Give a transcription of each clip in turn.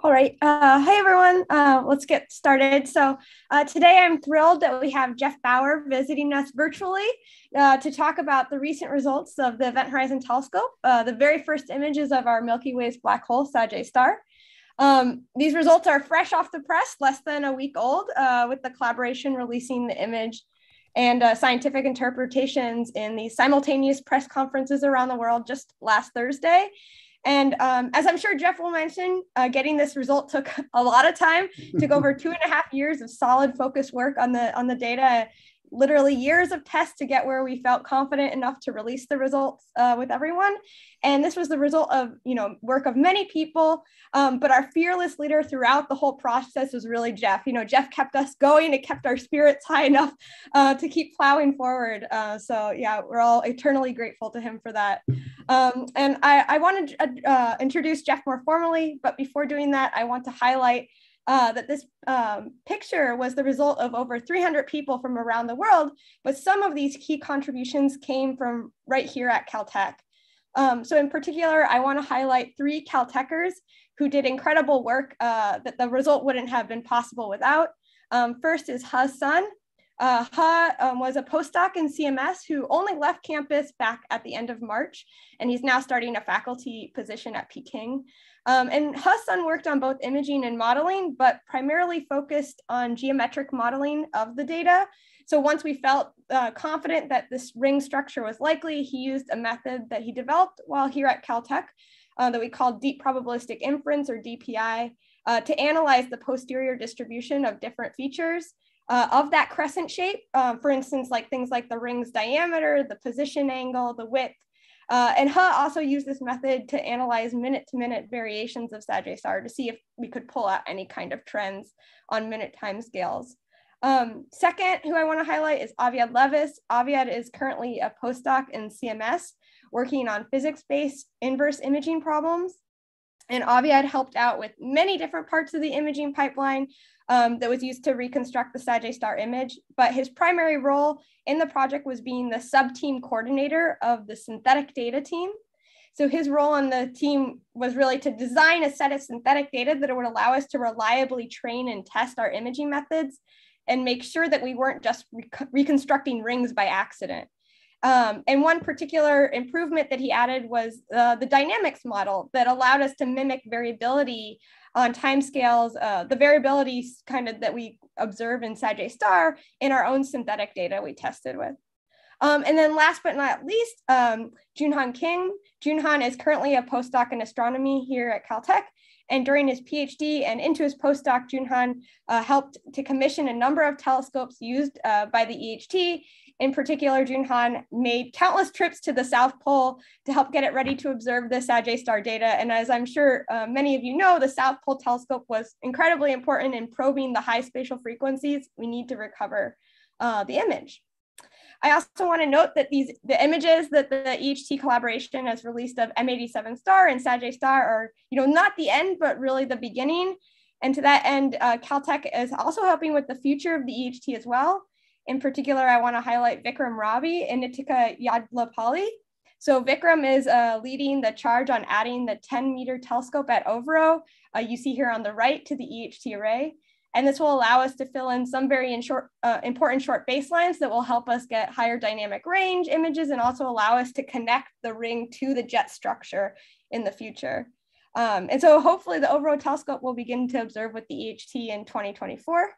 All right. Uh, hi, everyone. Uh, let's get started. So uh, today I'm thrilled that we have Geoff Bower visiting us virtually uh, to talk about the recent results of the Event Horizon Telescope, uh, the very first images of our Milky Way's black hole, Sagittarius Star. Um, these results are fresh off the press, less than a week old, uh, with the collaboration releasing the image and scientific interpretations in the simultaneous press conferences around the world just last Thursday. And um, as I'm sure Geoff will mention, uh, getting this result took a lot of time. took over two and a half years of solid focused work on the on the data literally years of tests to get where we felt confident enough to release the results uh, with everyone. And this was the result of, you know, work of many people. Um, but our fearless leader throughout the whole process was really Geoff. You know, Geoff kept us going. It kept our spirits high enough uh, to keep plowing forward. Uh, so yeah, we're all eternally grateful to him for that. Um, and I, I want to uh, introduce Geoff more formally, but before doing that, I want to highlight uh, that this um, picture was the result of over 300 people from around the world, but some of these key contributions came from right here at Caltech. Um, so in particular, I wanna highlight three Caltechers who did incredible work uh, that the result wouldn't have been possible without. Um, first is He Sun. Uh, He um, was a postdoc in CMS who only left campus back at the end of March, and he's now starting a faculty position at Peking. Um, and He Sun worked on both imaging and modeling, but primarily focused on geometric modeling of the data. So once we felt uh, confident that this ring structure was likely, he used a method that he developed while here at Caltech uh, that we call deep probabilistic inference or DPI uh, to analyze the posterior distribution of different features uh, of that crescent shape. Uh, for instance, like things like the ring's diameter, the position angle, the width, uh, and He also used this method to analyze minute to minute variations of star to see if we could pull out any kind of trends on minute time scales. Um, second, who I want to highlight is Aviad Levis. Aviad is currently a postdoc in CMS working on physics-based inverse imaging problems. And Aviad helped out with many different parts of the imaging pipeline um, that was used to reconstruct the Sagittarius star image. But his primary role in the project was being the sub-team coordinator of the synthetic data team. So his role on the team was really to design a set of synthetic data that would allow us to reliably train and test our imaging methods and make sure that we weren't just re reconstructing rings by accident. Um, and one particular improvement that he added was uh, the dynamics model that allowed us to mimic variability on timescales, uh, the variability kind of that we observe in Sagittarius star in our own synthetic data we tested with. Um, and then last but not least, um, Junhan Kim. Junhan is currently a postdoc in astronomy here at Caltech. And during his PhD and into his postdoc, Junhan uh, helped to commission a number of telescopes used uh, by the EHT in particular, Junhan made countless trips to the South Pole to help get it ready to observe the Sagittarius star data. And as I'm sure uh, many of you know, the South Pole telescope was incredibly important in probing the high spatial frequencies we need to recover uh, the image. I also want to note that these the images that the EHT collaboration has released of M87 star and Sagittarius star are, you know, not the end, but really the beginning. And to that end, uh, Caltech is also helping with the future of the EHT as well. In particular, I want to highlight Vikram Ravi and Nitika Yadlapalli. So Vikram is uh, leading the charge on adding the 10 meter telescope at OVRO, uh, you see here on the right to the EHT array. And this will allow us to fill in some very short, uh, important short baselines that will help us get higher dynamic range images and also allow us to connect the ring to the jet structure in the future. Um, and so hopefully the OVRO telescope will begin to observe with the EHT in 2024.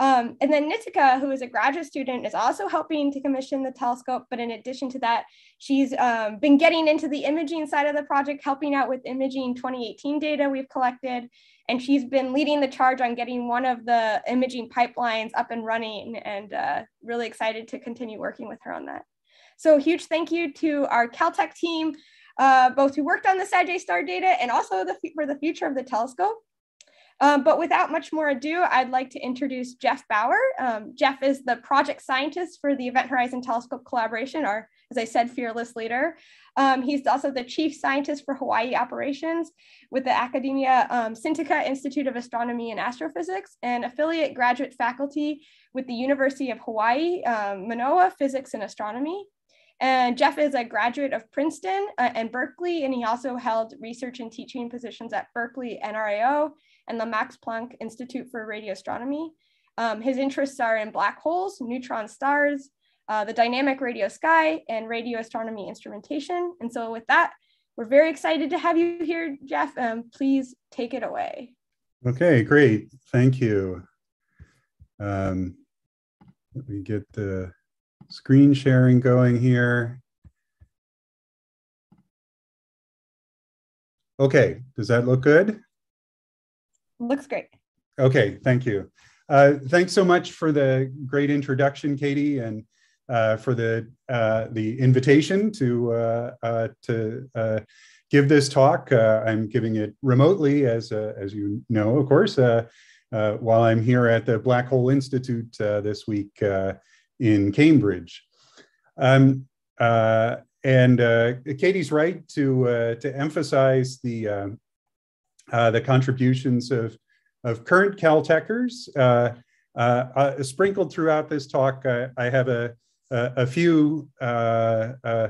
Um, and then Nitika, who is a graduate student, is also helping to commission the telescope. But in addition to that, she's um, been getting into the imaging side of the project, helping out with imaging 2018 data we've collected. And she's been leading the charge on getting one of the imaging pipelines up and running and uh, really excited to continue working with her on that. So huge thank you to our Caltech team, uh, both who worked on the Sagittarius star data and also the, for the future of the telescope. Um, but without much more ado, I'd like to introduce Geoff Bower. Um, Geoff is the project scientist for the Event Horizon Telescope collaboration, or as I said, fearless leader. Um, he's also the chief scientist for Hawaii operations with the Academia um, Sinica Institute of Astronomy and Astrophysics and affiliate graduate faculty with the University of Hawaii, um, Manoa Physics and Astronomy. And Geoff is a graduate of Princeton uh, and Berkeley, and he also held research and teaching positions at Berkeley NRAO and the Max Planck Institute for Radio Astronomy. Um, his interests are in black holes, neutron stars, uh, the dynamic radio sky, and radio astronomy instrumentation. And so, with that, we're very excited to have you here, Geoff. Um, please take it away. Okay, great. Thank you. Um, let me get the screen sharing going here. Okay, does that look good? Looks great. Okay, thank you. Uh, thanks so much for the great introduction, Katie, and uh, for the uh, the invitation to uh, uh, to uh, give this talk. I'm giving it remotely, as as you know, of course, while I'm here at the Black Hole Institute this week in Cambridge. Um, and Katie's right to to emphasize the um, the contributions of of current Caltechers. Uh, uh, uh, sprinkled throughout this talk, I have a, a, a few uh, uh,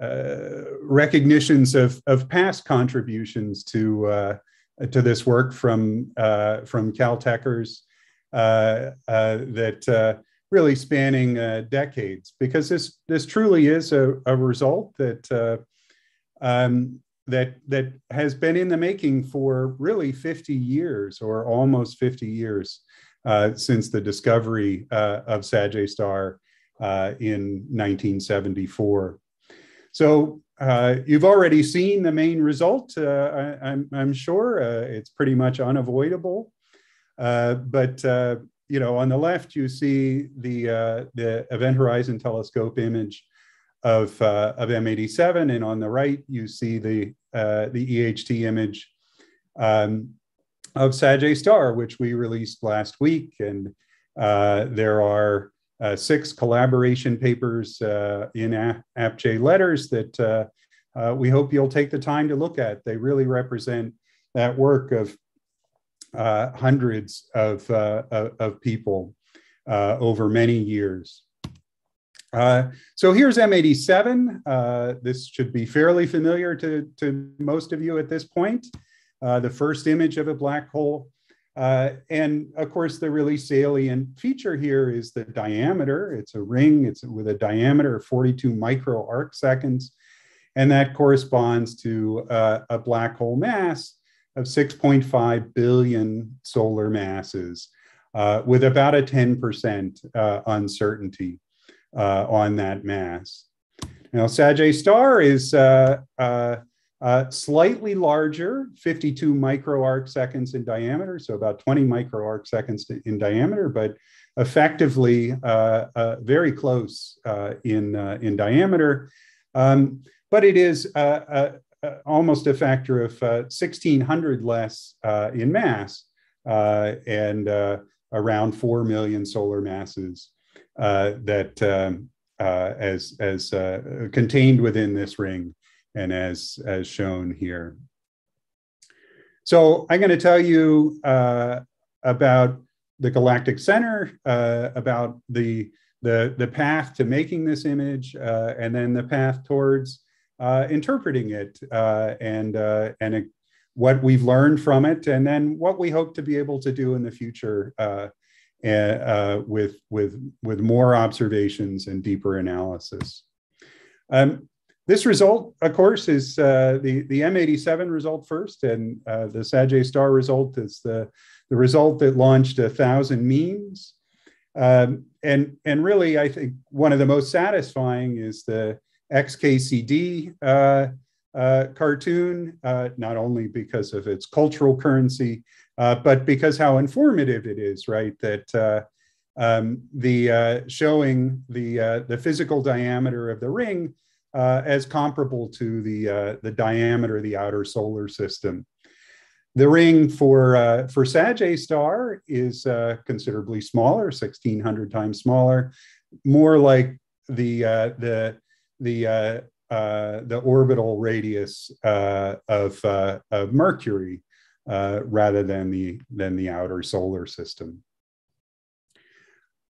uh, recognitions of, of past contributions to, to this work from, from Caltechers that really spanning decades, because this, this truly is a, a result that um, that that has been in the making for really 50 years or almost 50 years uh, since the discovery uh, of Sag A Star uh, in 1974. So uh, you've already seen the main result. Uh, I, am sure uh, it's pretty much unavoidable. but you know, on the left you see the the Event Horizon Telescope image of, uh, of M87. And on the right, you see the, uh, the EHT image um, of Sag A Star, which we released last week. And uh, there are uh, six collaboration papers uh, in APJ letters that uh, we hope you'll take the time to look at. They really represent that work of hundreds of, of people over many years. Uh, so here's M87. Uh, this should be fairly familiar to, to most of you at this point. Uh, the first image of a black hole. Uh, and of course, the really salient feature here is the diameter. It's a ring, it's with a diameter of 42 micro arc seconds. And that corresponds to uh, a black hole mass of 6.5 billion solar masses with about a 10% uncertainty uh, on that mass. Now, Sag A Star is uh, uh, uh slightly larger, 52 micro arc seconds in diameter, so about 20 micro arc seconds in diameter, but effectively uh, uh, very close in, in diameter. Um, but it is almost a factor of 1600 less in mass and around 4 million solar masses that um, uh, as as uh, contained within this ring and as as shown here. So I'm going to tell you about the galactic center, about the the, the path to making this image uh, and then the path towards uh, interpreting it uh, and, and it, what we've learned from it and then what we hope to be able to do in the future uh, with, with, with more observations and deeper analysis. Um, this result, of course, is uh, the, the M87 result first, and uh, the Sag A Star result is the, the result that launched a thousand memes. Um, and, and really, I think one of the most satisfying is the XKCD uh, cartoon, uh, not only because of its cultural currency, uh, but because how informative it is, right? That uh, um, the uh, showing the uh, the physical diameter of the ring as comparable to the the diameter of the outer solar system. The ring for for Sag A star is considerably smaller, 1600 times smaller, more like the the the the orbital radius of, of Mercury, uh, rather than the, than the outer solar system.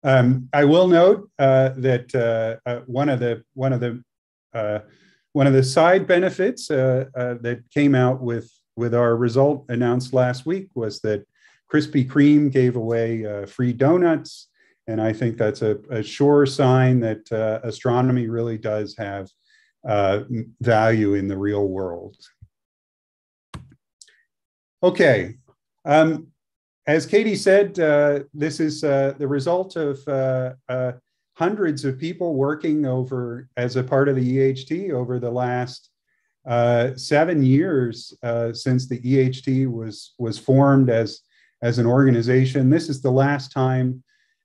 Um, I will note uh, that uh, uh, one of the one of the one of the side benefits that came out with with our result announced last week was that Krispy Kreme gave away uh, free donuts. And I think that's a, a sure sign that uh, astronomy really does have uh, value in the real world. Okay. Um, as Katie said, uh, this is uh, the result of uh, hundreds of people working over as a part of the EHT over the last uh, seven years uh, since the EHT was was formed as as an organization. This is the last time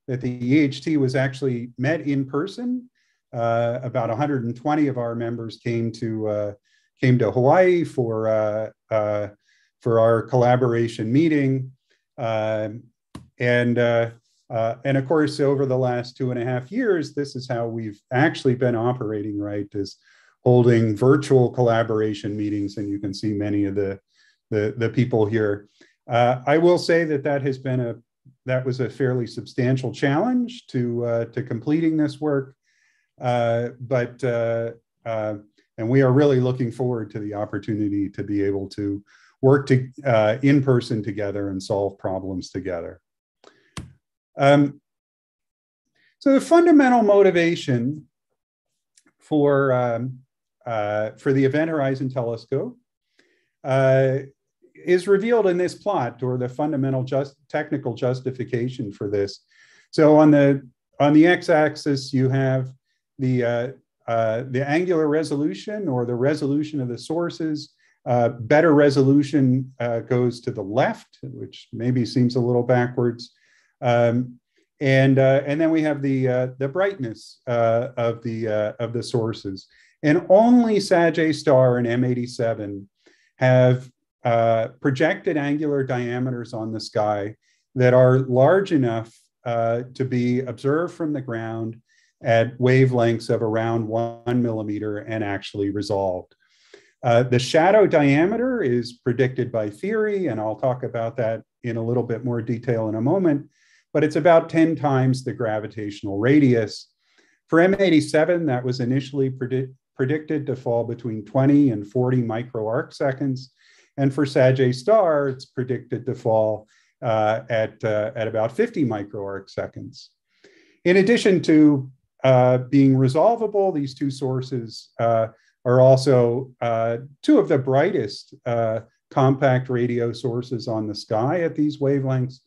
that the EHT was actually met in person. Uh, about 120 of our members came to uh, came to Hawaii for uh, for our collaboration meeting, and and of course over the last two and a half years, this is how we've actually been operating. Right, is holding virtual collaboration meetings, and you can see many of the, the, the people here. Uh, I will say that that has been a that was a fairly substantial challenge to uh, to completing this work, uh, but uh, uh, and we are really looking forward to the opportunity to be able to work to, uh, in person together and solve problems together. Um, so the fundamental motivation for um, uh, for the Event Horizon Telescope uh, is revealed in this plot or the fundamental just technical justification for this. So on the on the x-axis you have the uh, uh, the angular resolution or the resolution of the sources. Uh, better resolution uh, goes to the left, which maybe seems a little backwards. Um, and uh, and then we have the uh, the brightness of the of the sources. And only Sag star and M87 have projected angular diameters on the sky that are large enough to be observed from the ground at wavelengths of around one millimeter and actually resolved. Uh, the shadow diameter is predicted by theory, and I'll talk about that in a little bit more detail in a moment, but it's about 10 times the gravitational radius. For M87, that was initially predict predicted to fall between 20 and 40 micro arc seconds. And for Sag star, it's predicted to fall uh, at, uh, at about 50 micro arc seconds. In addition to uh, being resolvable, these two sources uh, are also uh, two of the brightest uh, compact radio sources on the sky at these wavelengths,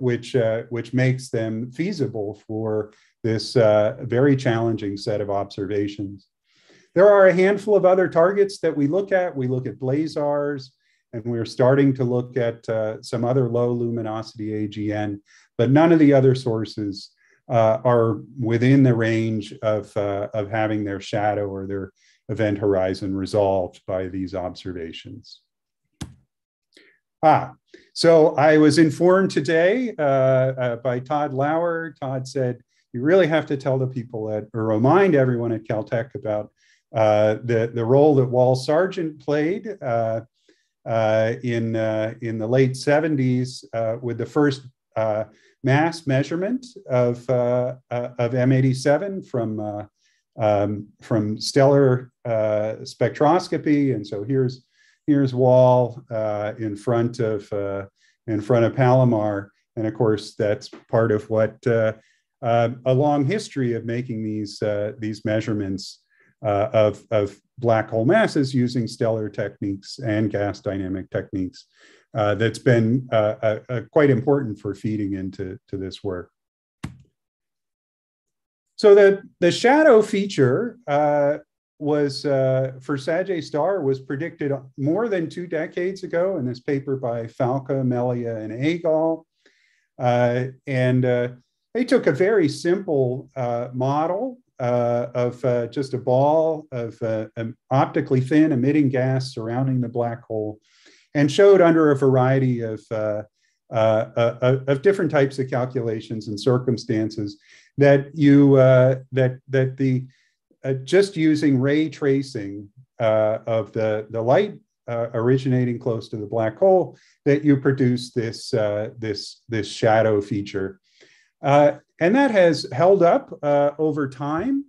which, which makes them feasible for this very challenging set of observations. There are a handful of other targets that we look at. We look at blazars, and we're starting to look at uh, some other low luminosity AGN, but none of the other sources uh, are within the range of, uh, of having their shadow or their event horizon resolved by these observations. Ah, so I was informed today uh, uh, by Todd Lauer. Todd said, you really have to tell the people at, or remind everyone at Caltech about uh, the, the role that Wal Sargent played uh, in, in the late 70s with the first mass measurement of, of M87 from, um, from stellar spectroscopy. And so here's, here's Wal in front of in front of Palomar. And of course, that's part of what uh, uh, a long history of making these, uh, these measurements uh, of, of black hole masses using stellar techniques and gas dynamic techniques uh, that's been uh, quite important for feeding into to this work. So the, the shadow feature uh, was uh, for Sag star was predicted more than two decades ago in this paper by Falcke, Melia, and Agol. Uh, and they took a very simple model uh, of uh, just a ball of uh, an optically thin emitting gas surrounding the black hole and showed under a variety of, uh, uh, uh, of different types of calculations and circumstances that you that that the just using ray tracing of the, the light originating close to the black hole that you produce this this this shadow feature uh, and that has held up uh, over time.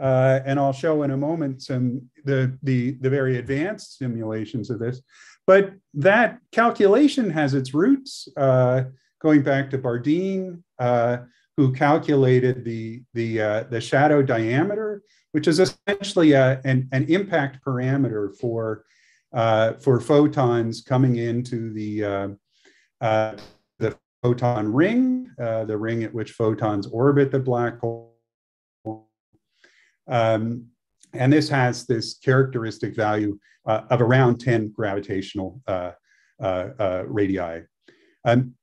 Uh, and I'll show in a moment some the, the, the very advanced simulations of this. But that calculation has its roots uh, going back to Bardeen, uh, who calculated the, the, uh, the shadow diameter, which is essentially a, an, an impact parameter for, uh, for photons coming into the, uh, uh, the photon ring, uh, the ring at which photons orbit the black hole. Um, and this has this characteristic value uh, of around 10 gravitational uh, radii. Um,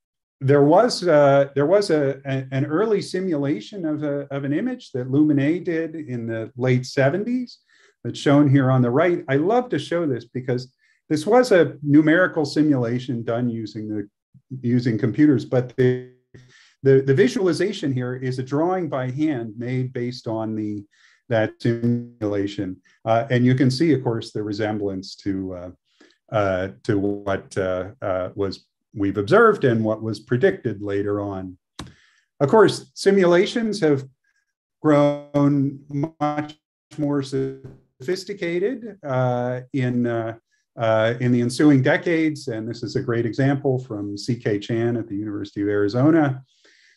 there was uh, there was a, a, an early simulation of, a, of an image that Luminet did in the late 70s that's shown here on the right. I love to show this because this was a numerical simulation done using the using computers, but the, the, the visualization here is a drawing by hand made based on the that simulation. Uh, and you can see, of course, the resemblance to uh, uh, to what uh, uh, was we've observed and what was predicted later on. Of course, simulations have grown much more sophisticated in, in the ensuing decades, and this is a great example from C.K. Chan at the University of Arizona,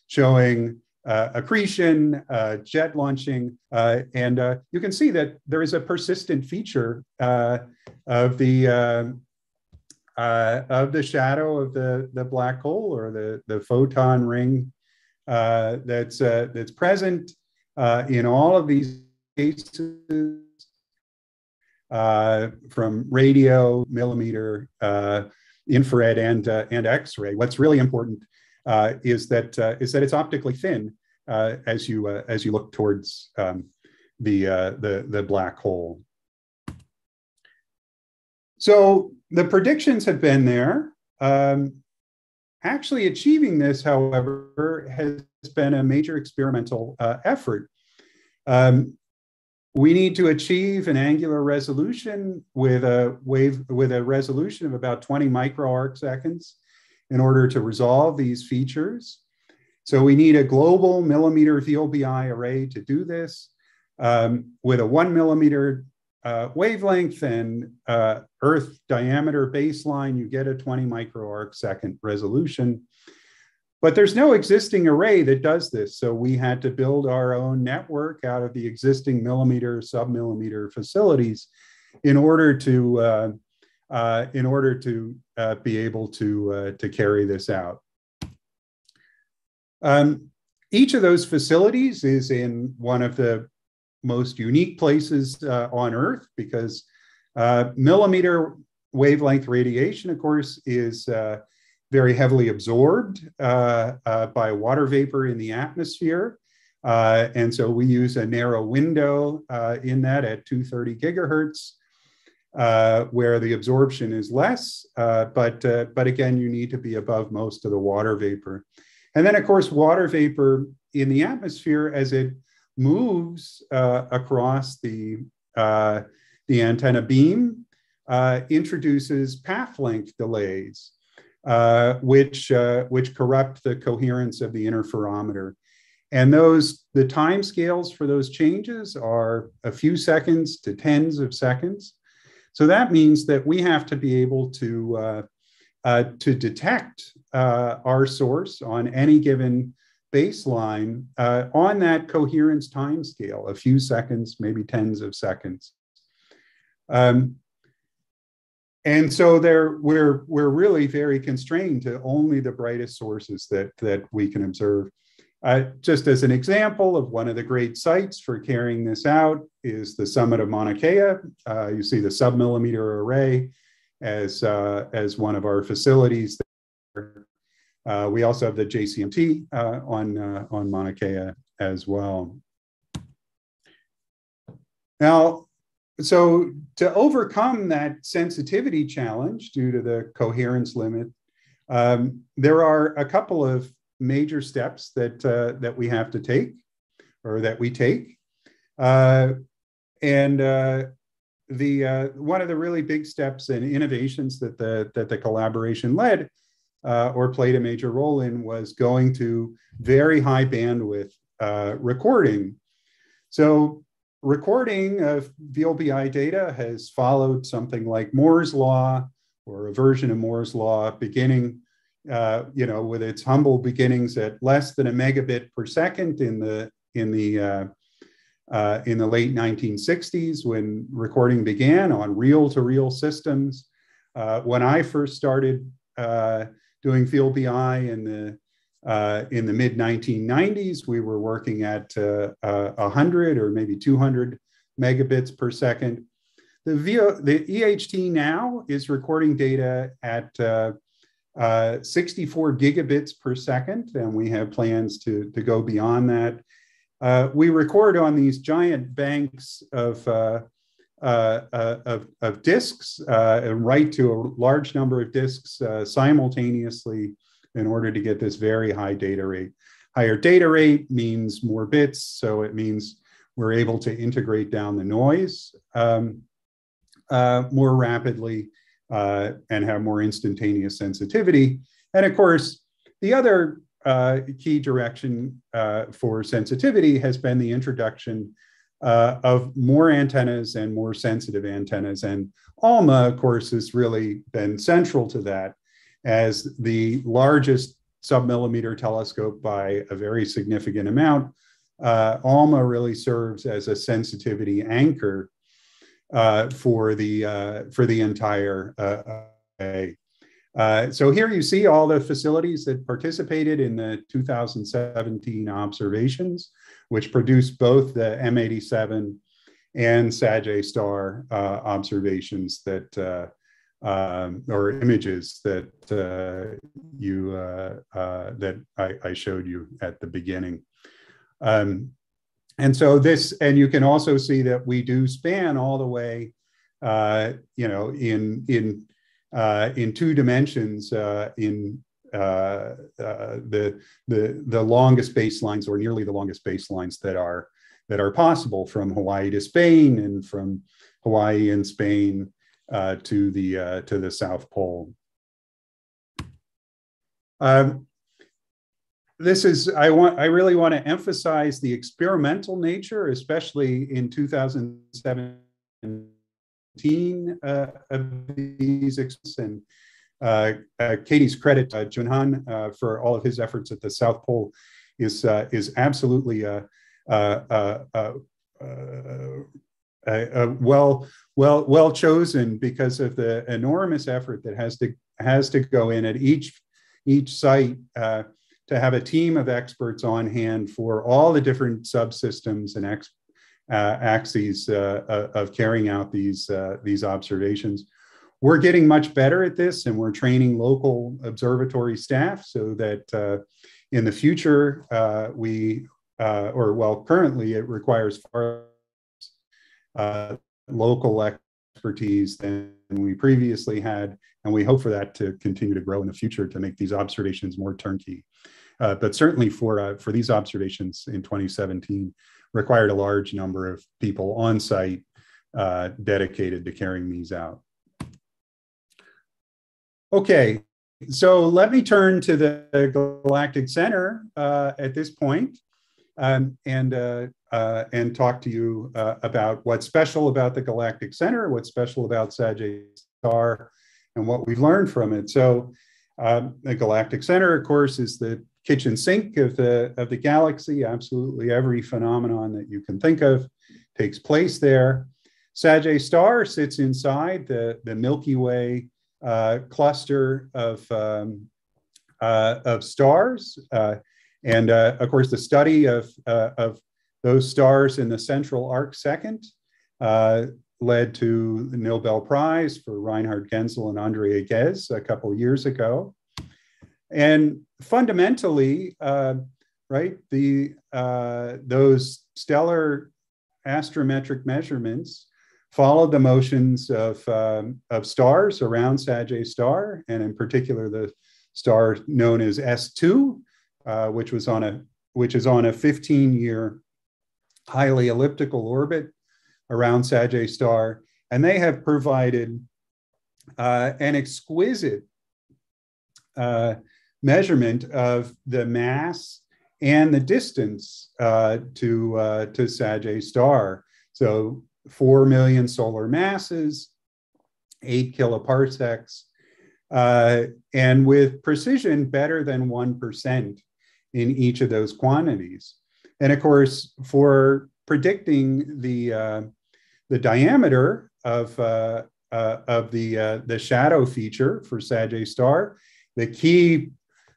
showing uh, accretion, uh, jet launching, uh, and you can see that there is a persistent feature of the uh, of the shadow of the, the black hole or the, the photon ring uh, that's, uh, that's present uh, in all of these cases uh, from radio, millimeter, uh, infrared, and, and X-ray. What's really important is, that, is that it's optically thin as, you, as you look towards um, the, the, the black hole. So the predictions have been there. Um, actually achieving this, however, has been a major experimental uh, effort. Um, we need to achieve an angular resolution with a wave with a resolution of about 20 micro arc seconds in order to resolve these features. So we need a global millimeter VLBI array to do this um, with a one millimeter uh, wavelength and uh, Earth diameter baseline, you get a 20 micro arc second resolution. But there's no existing array that does this. So we had to build our own network out of the existing millimeter, submillimeter facilities in order to, uh, uh in order to uh, be able to, uh, to carry this out. Um, each of those facilities is in one of the most unique places uh, on Earth because uh, millimeter wavelength radiation, of course, is uh, very heavily absorbed uh, uh, by water vapor in the atmosphere. Uh, and so we use a narrow window in that at 230 gigahertz. Where the absorption is less, but but again, you need to be above most of the water vapor, and then of course, water vapor in the atmosphere as it moves uh, across the, uh, the antenna beam uh, introduces path length delays, uh, which, uh, which corrupt the coherence of the interferometer. And those, the time scales for those changes are a few seconds to tens of seconds. So that means that we have to be able to, uh, to detect our source on any given baseline uh, on that coherence time scale, a few seconds, maybe tens of seconds. Um, and so there, we're, we're really very constrained to only the brightest sources that, that we can observe. Uh, just as an example of one of the great sites for carrying this out is the summit of Mauna Kea. Uh, you see the submillimeter array as, uh, as one of our facilities there. Uh, we also have the JCMT uh, on, uh, on Mauna Kea as well. Now, so to overcome that sensitivity challenge due to the coherence limit, um, there are a couple of major steps that, uh, that we have to take or that we take. Uh, and uh, the, one of the really big steps and innovations that the, that the collaboration led uh, or played a major role in was going to very high bandwidth uh, recording. So recording of VLBI data has followed something like Moore's law or a version of Moore's law beginning, uh, you know, with its humble beginnings at less than a megabit per second in the in the uh, uh, in the late 1960s when recording began on reel-to-reel systems. Uh, when I first started uh, doing BI in the in the mid 1990s, we were working at uh, 100 or maybe 200 megabits per second. The, VO, the EHT now is recording data at uh, uh, 64 gigabits per second, and we have plans to, to go beyond that. Uh, we record on these giant banks of, uh, uh, uh, of, of, disks and write to a large number of disks simultaneously in order to get this very high data rate. Higher data rate means more bits, so it means we're able to integrate down the noise um, uh, more rapidly uh, and have more instantaneous sensitivity. And of course, the other uh, key direction uh, for sensitivity has been the introduction uh, of more antennas and more sensitive antennas. And ALMA, of course, has really been central to that as the largest submillimeter telescope by a very significant amount. Uh, ALMA really serves as a sensitivity anchor uh, for the uh, for the entire array. Uh, so here you see all the facilities that participated in the 2017 observations, which produced both the M87 and SAGE-STAR uh, observations that uh, um, or images that uh, you uh, uh, that I, I, showed you at the beginning. Um, and so this, and you can also see that we do span all the way, uh, you know, in in uh, in two dimensions uh, in the the the longest baselines or nearly the longest baselines that are that are possible from Hawaii to Spain and from Hawaii and Spain uh, to the uh, to the South Pole. Um, this is I want I really want to emphasize the experimental nature, especially in 2017 uh, of these and uh, uh, Katie's credit uh, Junhan uh, for all of his efforts at the South Pole is uh, is absolutely uh, well well well chosen because of the enormous effort that has to has to go in at each each site to have a team of experts on hand for all the different subsystems and ex, uh, axes uh, uh of carrying out these uh, these observations. We're getting much better at this, and we're training local observatory staff so that uh, in the future we or well currently it requires far uh, local expertise than we previously had. And we hope for that to continue to grow in the future to make these observations more turnkey. Uh, but certainly for, uh, for these observations in 2017 required a large number of people on site uh, dedicated to carrying these out. Okay, so let me turn to the Galactic Center uh, at this point um, and uh, uh, and talk to you uh, about what's special about the Galactic Center, what's special about SAGE-STAR, and what we've learned from it. So, um, the Galactic Center, of course, is the kitchen sink of the of the galaxy. Absolutely every phenomenon that you can think of takes place there. SAGE-STAR sits inside the the Milky Way uh, cluster of um, uh, of stars. Uh, and uh, of course, the study of, uh, of those stars in the central arc second uh, led to the Nobel Prize for Reinhard Genzel and Andrea Ghez a couple years ago. And fundamentally, uh, right, the, uh, those stellar astrometric measurements followed the motions of, um, of stars around SAGE-STAR, and in particular the star known as S2, uh, which was on a which is on a 15 year highly elliptical orbit around SAGE-STAR, and they have provided uh, an exquisite uh, measurement of the mass and the distance uh, to uh, to SAGE-STAR. So 4 million solar masses, 8 kiloparsecs, uh, and with precision better than 1% in each of those quantities. And of course, for predicting the, uh, the diameter of, uh, uh of the, uh, the shadow feature for Sag star, the key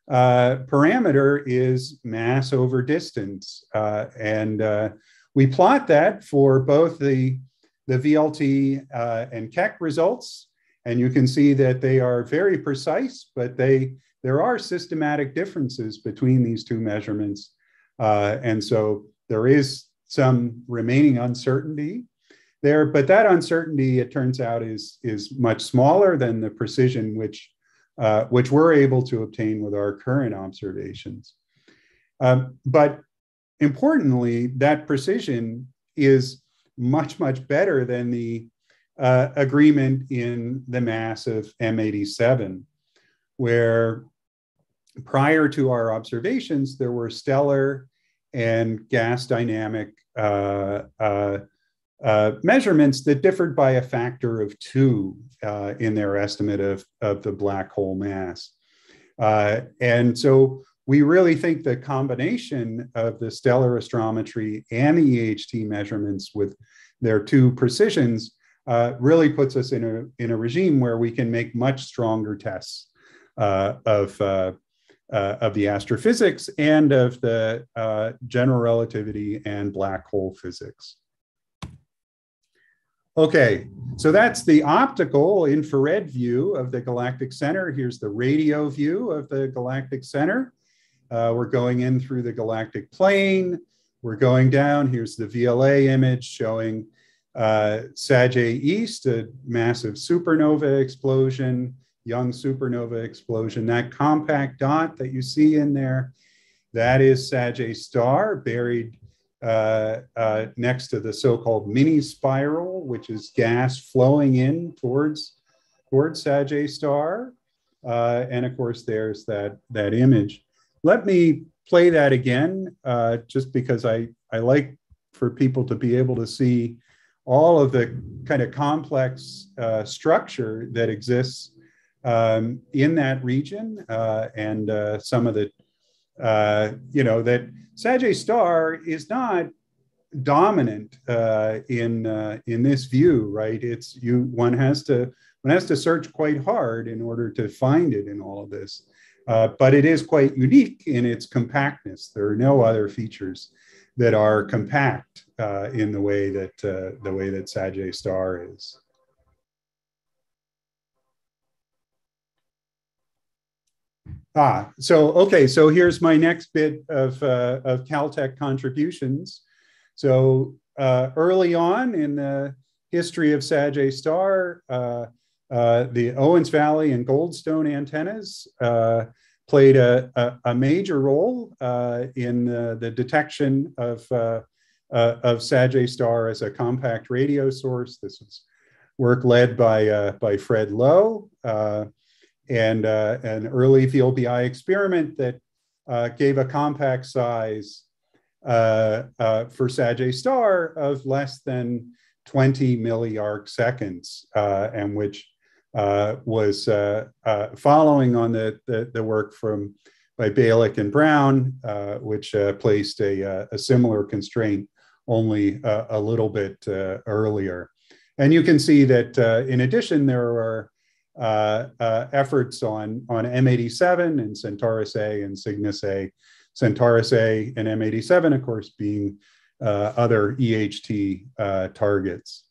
uh, parameter is mass over distance. Uh, and uh, we plot that for both the, the VLT and Keck results and you can see that they are very precise, but they there are systematic differences between these two measurements. Uh, and so there is some remaining uncertainty there, but that uncertainty, it turns out, is, is much smaller than the precision which, uh, which we're able to obtain with our current observations. Um, but importantly, that precision is much, much better than the uh, agreement in the mass of M87, where prior to our observations, there were stellar and gas dynamic uh, uh, uh, measurements that differed by a factor of two uh, in their estimate of, of the black hole mass. Uh, and so we really think the combination of the stellar astrometry and the EHT measurements with their two precisions uh, really puts us in a, in a regime where we can make much stronger tests uh, of, uh, of the astrophysics and of the general relativity and black hole physics. Okay, so that's the optical infrared view of the galactic center. Here's the radio view of the galactic center. Uh, we're going in through the galactic plane. We're going down. Here's the VLA image showing uh, Sag A East, a massive supernova explosion, young supernova explosion. That compact dot that you see in there, that is Sag A star buried uh, uh, next to the so-called mini spiral, which is gas flowing in towards towards Sag A star. Uh, and of course, there's that that image. Let me play that again, uh, just because I I like for people to be able to see all of the kind of complex uh, structure that exists um, in that region uh, and uh, some of the, uh, you know, that Sag A star is not dominant uh, in uh, in this view, right? It's you one has to one has to search quite hard in order to find it in all of this. but it is quite unique in its compactness. There are no other features that are compact uh, in the way that uh, the way that Sag A star is. Ah, so okay, so here's my next bit of, uh, of Caltech contributions. So uh, early on in the history of Sag A star, uh, uh, the Owens Valley and Goldstone antennas played a, a, a major role uh, in uh, the detection of, uh, uh of Sag A star as a compact radio source. This was work led by, uh, by Fred Lo uh, and an early VLBI experiment that gave a compact size for Sag A star of less than 20 milliarc seconds, and which uh, was uh, uh, following on the, the, the, work from by Balick and Brown, uh, which uh, placed a, a, similar constraint only a little bit earlier. And you can see that in addition, there are efforts on, on M87 and Centaurus A and Cygnus A. Centaurus A and M87, of course, being other EHT targets.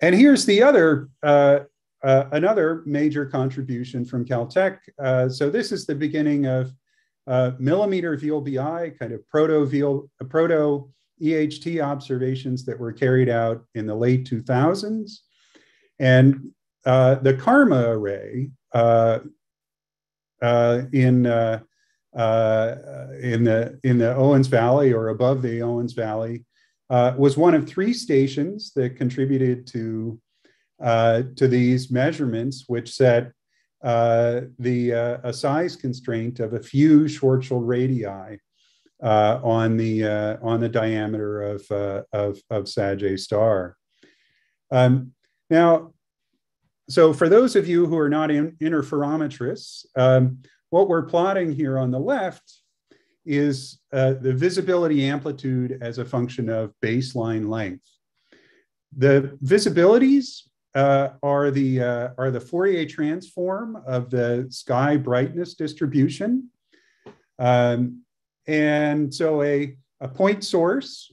And here's the other, uh, uh, another major contribution from Caltech. Uh, so this is the beginning of uh, millimeter VLBI, kind of proto VL, proto EHT observations that were carried out in the late 2000s. And uh, the CARMA array uh, in in the in the Owens Valley or above the Owens Valley uh, was one of three stations that contributed to, uh, to these measurements, which set uh, the uh, a size constraint of a few Schwarzschild radii uh, on the uh, on the diameter of uh, of, of Sag star. Um, now, so for those of you who are not in, interferometrists, um, what we're plotting here on the left is uh, the visibility amplitude as a function of baseline length. The visibilities uh, are the uh, are the Fourier transform of the sky brightness distribution, um, and so a a point source.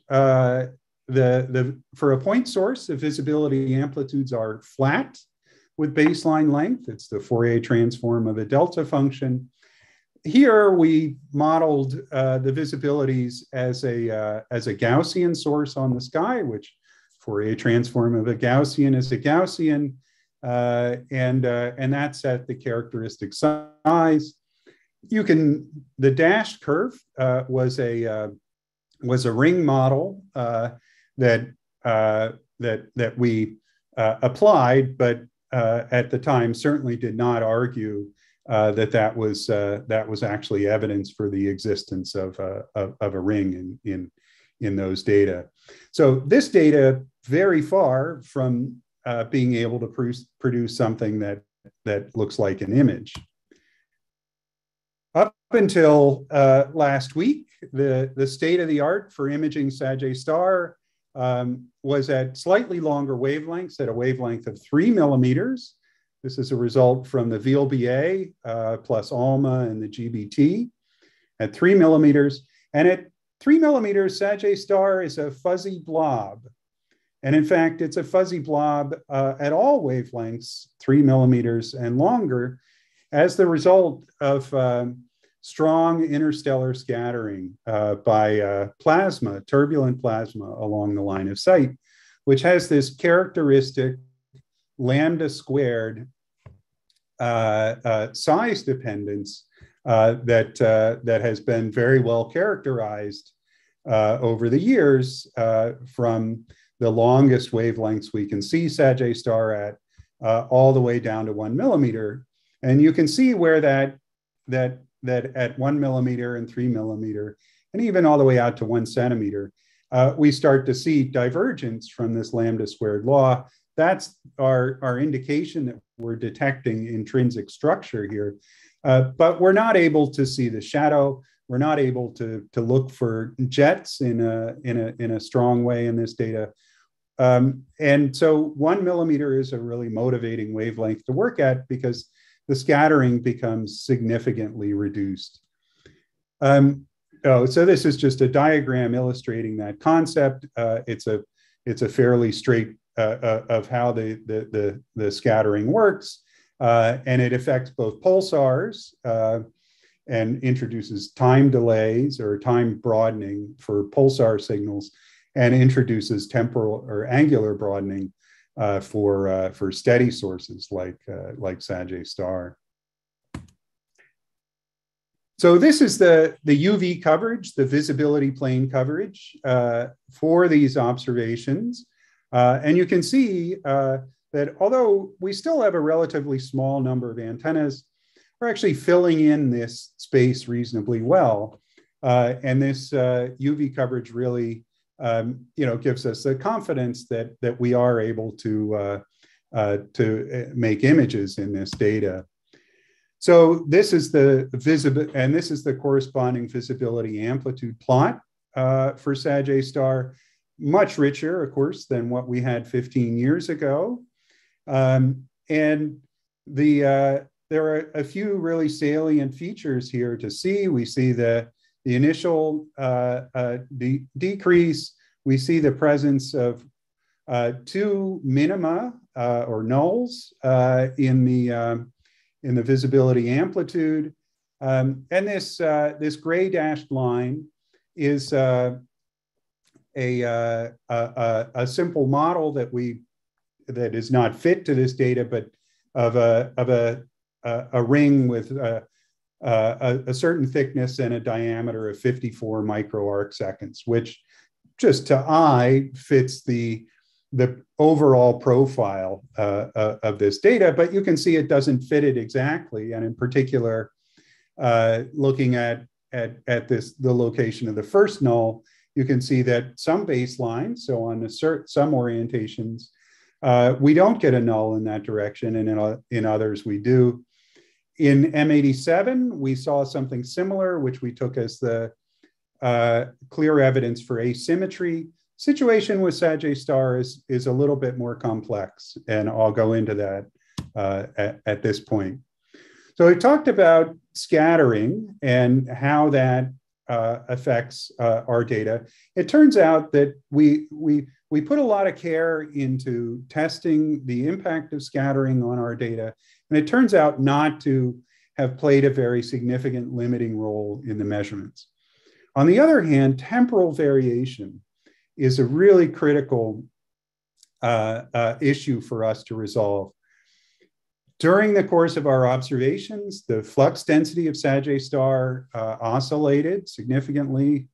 The the for a point source, the visibility amplitudes are flat with baseline length. It's the Fourier transform of a delta function. Here we modeled uh, the visibilities as a uh, as a Gaussian source on the sky, which Fourier transform of a Gaussian is a Gaussian, uh, and uh, and that's at the characteristic size. You can the dashed curve uh, was a uh, was a ring model that uh, that that we applied, but at the time certainly did not argue that that was that was actually evidence for the existence of, of, of a ring in in in those data. So this data very far from uh, being able to produce, something that, that looks like an image. Up until uh, last week, the, the state of the art for imaging Sag star um, was at slightly longer wavelengths, at a wavelength of three millimeters. This is a result from the VLBA uh, plus ALMA and the GBT at three millimeters. And at three millimeters, Sag star is a fuzzy blob. And in fact, it's a fuzzy blob uh, at all wavelengths, three millimeters and longer, as the result of um, strong interstellar scattering uh, by uh, plasma, turbulent plasma along the line of sight, which has this characteristic lambda squared uh, uh, size dependence uh, that, that has been very well characterized over the years from the longest wavelengths we can see Sag star at, uh, all the way down to one millimeter. And you can see where that, that, that at one millimeter and three millimeter, and even all the way out to one centimeter, uh, we start to see divergence from this lambda squared law. That's our, our indication that we're detecting intrinsic structure here. Uh, but we're not able to see the shadow. We're not able to, to look for jets in a, in, a, in a strong way in this data. Um, and so one millimeter is a really motivating wavelength to work at because the scattering becomes significantly reduced. Um, oh, so this is just a diagram illustrating that concept. Uh, it's a it's a fairly straight uh, uh, of how the, the, the, the scattering works. Uh, and it affects both pulsars uh, and introduces time delays or time broadening for pulsar signals and introduces temporal or angular broadening uh, for, uh, for steady sources like, uh, like Sag star. So this is the, the UV coverage, the visibility plane coverage uh, for these observations. Uh, and you can see uh, that although we still have a relatively small number of antennas, we're actually filling in this space reasonably well. and this UV coverage really um, you know, gives us the confidence that that we are able to uh, uh, to uh, make images in this data. So this is the visible, and this is the corresponding visibility amplitude plot uh, for Sag star. Much richer, of course, than what we had 15 years ago. Um, and the uh, there are a few really salient features here to see. We see the the initial uh, uh, de- decrease, we see the presence of uh, two minima uh, or nulls uh, in the um, in the visibility amplitude, um, and this uh, this gray dashed line is a, a, a, a simple model that we that is not fit to this data, but of a of a a, a ring with uh, a, a, certain thickness and a diameter of 54 micro arc seconds, which just to eye fits the, the overall profile uh, uh, of this data, but you can see it doesn't fit it exactly. And in particular, uh, looking at, at, at this the location of the first null, you can see that some baselines, so on cert, some orientations, uh, we don't get a null in that direction, and in, in others we do. In M87, we saw something similar, which we took as the uh, clear evidence for asymmetry. Situation with Sagittarius star is, is a little bit more complex, and I'll go into that uh, at, at this point. So we talked about scattering and how that uh, affects uh, our data. It turns out that we, we, we put a lot of care into testing the impact of scattering on our data, and it turns out not to have played a very significant limiting role in the measurements. On the other hand, temporal variation is a really critical uh, uh, issue for us to resolve. During the course of our observations, the flux density of Sagittarius star uh, oscillated significantly,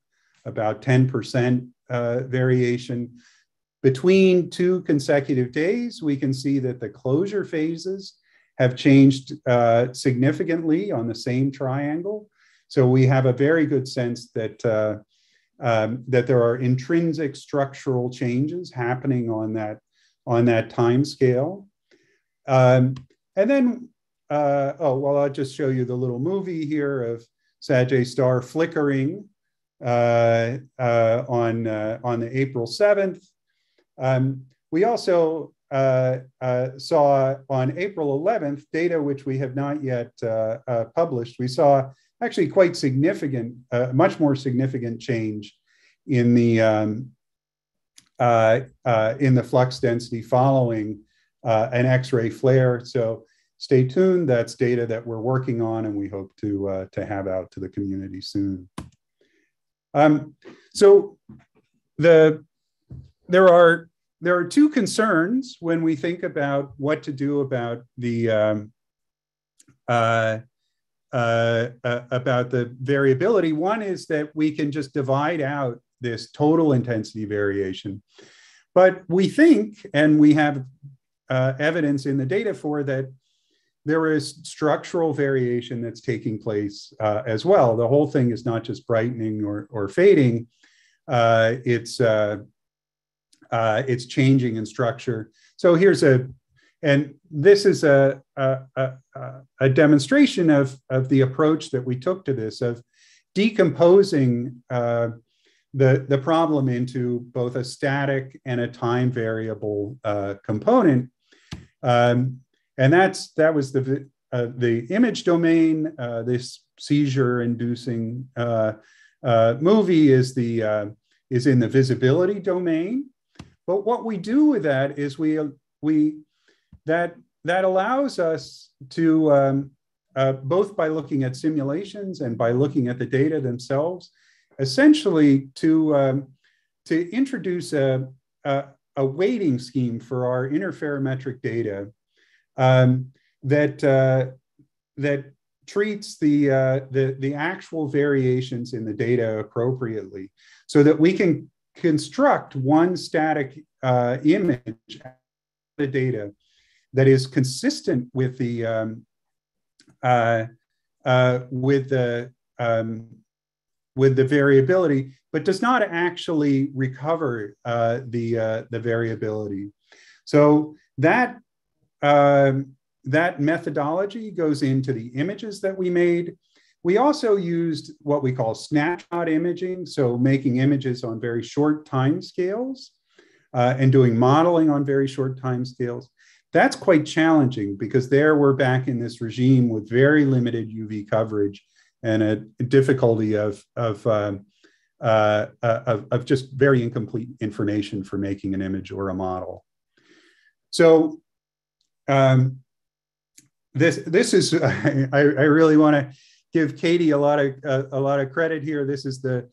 about 10% uh, variation. Between two consecutive days, we can see that the closure phases have changed uh, significantly on the same triangle. So we have a very good sense that, uh, um, that there are intrinsic structural changes happening on that, on that time scale. Um, and then, uh, oh, well, I'll just show you the little movie here of Sagittarius star flickering uh, uh, on, uh, on the April 7th. Um, we also Uh, uh, saw on April 11th data which we have not yet uh, published. We saw actually quite significant, much more significant change in the um, in the flux density following an X-ray flare. So stay tuned. That's data that we're working on, and we hope to uh, to have out to the community soon. Um, so the there are there are two concerns when we think about what to do about the um, uh, uh, uh, about the variability. One is that we can just divide out this total intensity variation, but we think, and we have uh, evidence in the data for that there is structural variation that's taking place uh, as well. The whole thing is not just brightening or, or fading, uh, it's, uh, it's changing in structure. So here's a, and this is a, a, a, a demonstration of, of the approach that we took to this, of decomposing uh, the, the problem into both a static and a time variable uh, component. Um, and that's that was the uh, the image domain. Uh, this seizure-inducing uh, uh movie is the is in the visibility domain. But what we do with that is we we that that allows us to um, uh, both by looking at simulations and by looking at the data themselves, essentially to um, to introduce a, a, a weighting scheme for our interferometric data um, that uh, that treats the, uh, the the actual variations in the data appropriately, so that we can construct one static uh, image the data that is consistent with the um, uh, uh, with the um, with the variability, but does not actually recover uh, the uh, the variability. So that um, that methodology goes into the images that we made. We also used what we call snapshot imaging, so making images on very short time scales uh, and doing modeling on very short time scales. That's quite challenging because there we're back in this regime with very limited UV coverage and a difficulty of, of, um, uh, uh, of, of just very incomplete information for making an image or a model. So um, this this is I, I really want to give Katie a lot of uh, a lot of credit here. This is the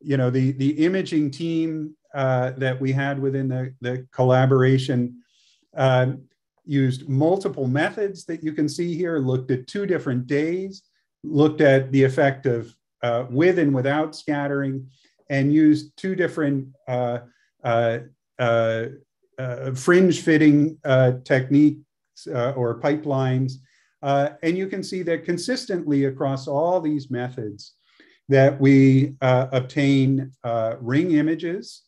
you know the the imaging team uh, that we had within the the collaboration um, used multiple methods that you can see here. Looked at two different days. Looked at the effect of uh, with and without scattering, and used two different uh, uh, uh, fringe fitting techniques uh, or pipelines. Uh, and you can see that consistently across all these methods, that we uh, obtain uh, ring images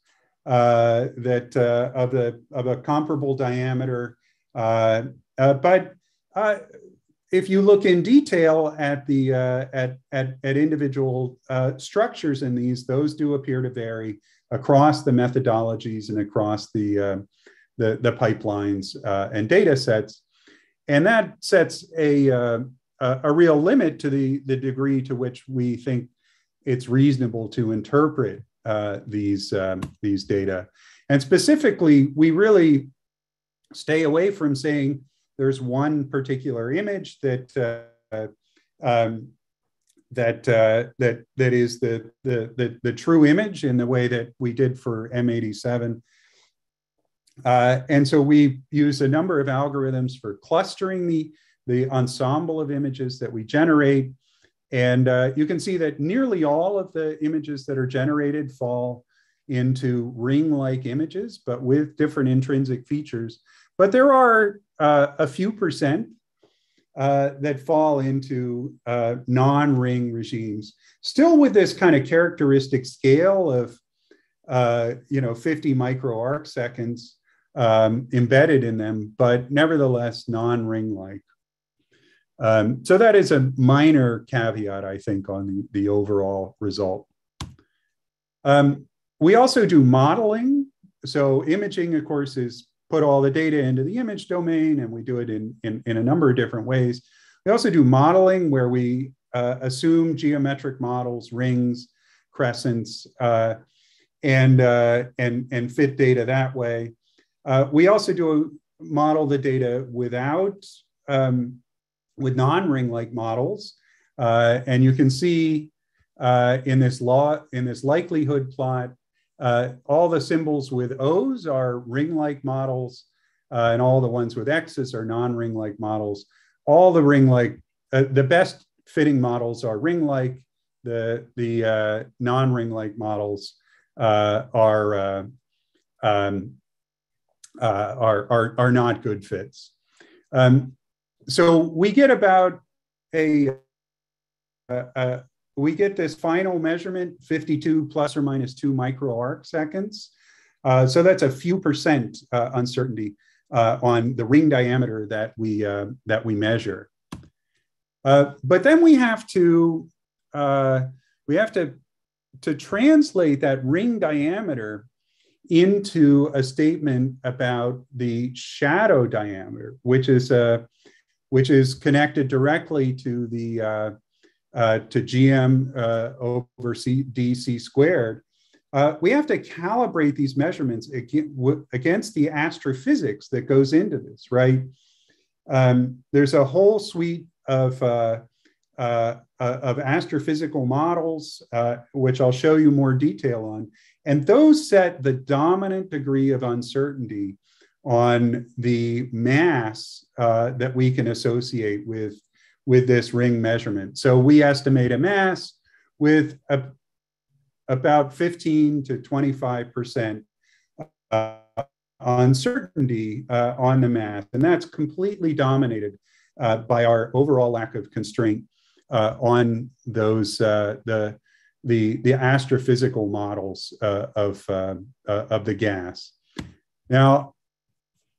uh, that uh, of, a, of a comparable diameter. Uh, uh, but if you look in detail at the at, at, at individual structures in these, those do appear to vary across the methodologies and across the the, the pipelines and data sets. And that sets a, uh, a real limit to the, the degree to which we think it's reasonable to interpret uh, these, um, these data. And specifically, we really stay away from saying there's one particular image that uh, um, that uh, that that is the, the, the the true image in the way that we did for M87 uh, and so we use a number of algorithms for clustering the, the ensemble of images that we generate. And uh, you can see that nearly all of the images that are generated fall into ring-like images, but with different intrinsic features. But there are uh, a few percent uh, that fall into uh, non-ring regimes, still with this kind of characteristic scale of, uh, you know, 50 micro arc seconds um, embedded in them, but nevertheless non-ring like. Um, so that is a minor caveat, I think, on the, the overall result. Um, we also do modeling. So imaging, of course, is put all the data into the image domain, and we do it in, in, in a number of different ways. We also do modeling where we uh, assume geometric models, rings, crescents, uh, and, uh, and, and fit data that way. Uh, we also do model the data without, um, with non-ring like models. Uh, and you can see uh, in this law, in this likelihood plot, uh, all the symbols with O's are ring-like models, uh, and all the ones with X's are non-ring-like models. All the ring-like, uh, the best fitting models are ring-like. The the non-ring-like models are um, uh, are, are, are not good fits. Um, so we get about a, we get this final measurement 52 plus or minus two micro arc seconds. Uh, so that's a few percent uh, uncertainty on the ring diameter that we, that we measure. but then we have to, we have to, to translate that ring diameter into a statement about the shadow diameter, which is a uh, which is connected directly to the uh, uh, to GM uh, over C, DC squared. Uh, we have to calibrate these measurements against the astrophysics that goes into this, right? Um, there's a whole suite of of astrophysical models, which I'll show you more detail on, and those set the dominant degree of uncertainty on the mass uh, that we can associate with, with this ring measurement. So we estimate a mass with a, about 15 to 25% uh, uncertainty uh, on the mass. And that's completely dominated uh, by our overall lack of constraint uh, on those, uh, the, the, the astrophysical models uh, of, uh, uh, of the gas. Now,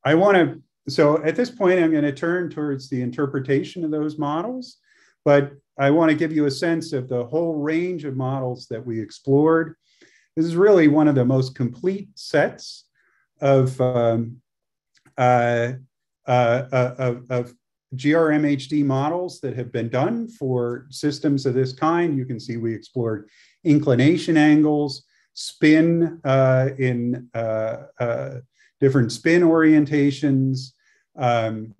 I want to, so at this point, I'm going to turn towards the interpretation of those models, but I want to give you a sense of the whole range of models that we explored. This is really one of the most complete sets of, um, uh, uh, uh of, of GRMHD models that have been done for systems of this kind. You can see we explored inclination angles, spin uh, in uh, uh, different spin orientations. Um,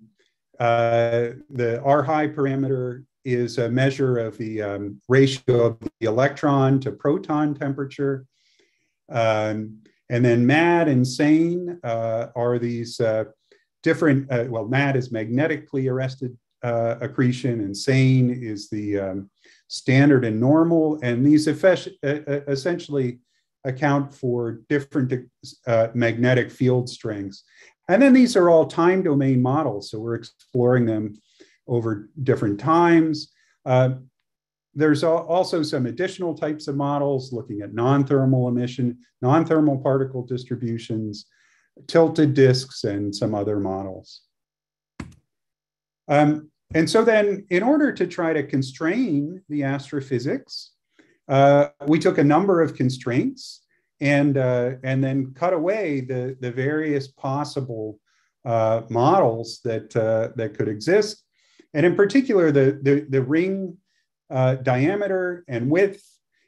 uh, the R high parameter is a measure of the um, ratio of the electron to proton temperature. Um, and then MAD and SANE uh, are these uh, different, uh, well, MAD is magnetically arrested uh, accretion, and SANE is the um, standard and normal. And these essentially account for different uh, magnetic field strengths. And then these are all time domain models. So we're exploring them over different times. Uh, there's also some additional types of models looking at non-thermal emission, non-thermal particle distributions, tilted disks, and some other models. Um, and so then, in order to try to constrain the astrophysics, uh, we took a number of constraints and, uh, and then cut away the, the various possible uh, models that, uh, that could exist. And in particular, the, the, the ring uh, diameter and width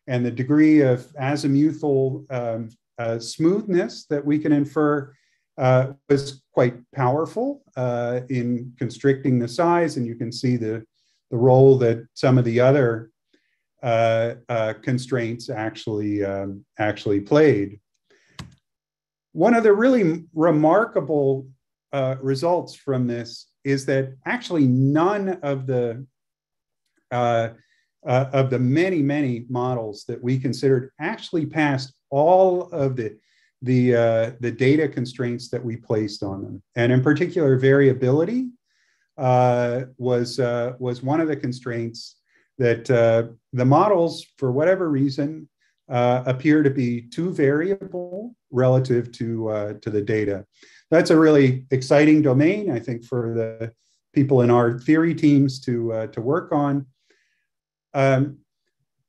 and the degree of azimuthal um, uh, smoothness that we can infer uh, was quite powerful uh, in constricting the size. And you can see the, the role that some of the other uh, uh, constraints actually, um, actually played. One of the really remarkable results from this is that actually none of the uh, uh, of the many, many models that we considered actually passed all of the the uh, the data constraints that we placed on them, and in particular, variability uh, was uh, was one of the constraints that uh, the models, for whatever reason, uh, appear to be too variable relative to to the data. That's a really exciting domain, I think, for the people in our theory teams to to work on. Um,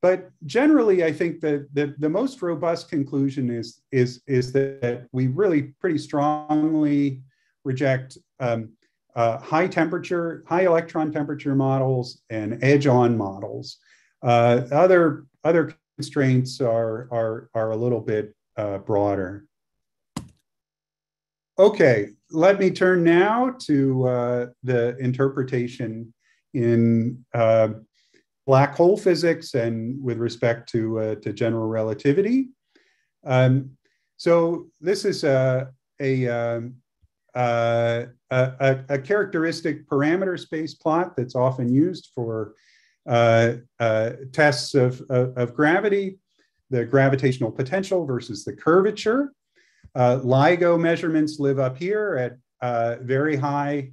but generally, I think that the, the most robust conclusion is, is, is that we really pretty strongly reject um, uh, high temperature, high electron temperature models and edge on models. Uh, other, other constraints are, are, are a little bit uh, broader. Okay, let me turn now to uh, the interpretation in uh, black hole physics and with respect to, uh, to general relativity. Um, so this is a, a, um, uh, a, a, characteristic parameter space plot that's often used for uh, uh, tests of, of, of, gravity, the gravitational potential versus the curvature. Uh, LIGO measurements live up here at very high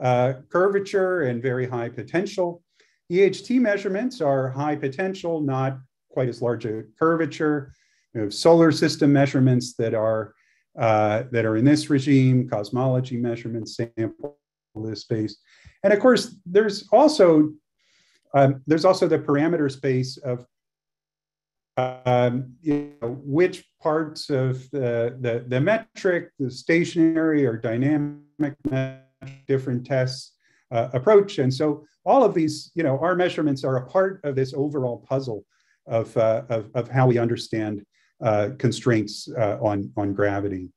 curvature and very high potential. EHT measurements are high potential, not quite as large a curvature. Have solar system measurements that are uh, that are in this regime, cosmology measurements, sample this space, and of course, there's also um, there's also the parameter space of um, you know, which parts of the, the, the metric, the stationary or dynamic different tests uh, approach. And so all of these, you know, our measurements are a part of this overall puzzle of, uh, of, of, how we understand uh, constraints uh, on, on gravity.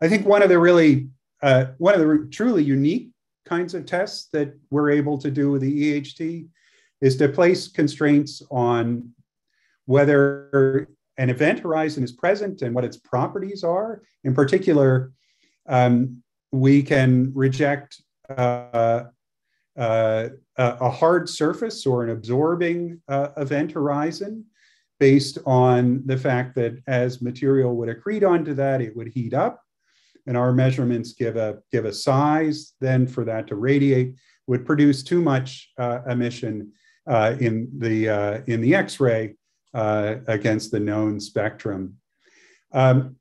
I think one of the really, uh, one of the truly unique kinds of tests that we're able to do with the EHT is to place constraints on whether an event horizon is present and what its properties are. In particular, um, we can reject uh, uh, a hard surface or an absorbing uh, event horizon based on the fact that as material would accrete onto that, it would heat up. And our measurements give a, give a size then for that to radiate, would produce too much uh, emission uh, in the, uh, in the X-ray against the known spectrum. Um,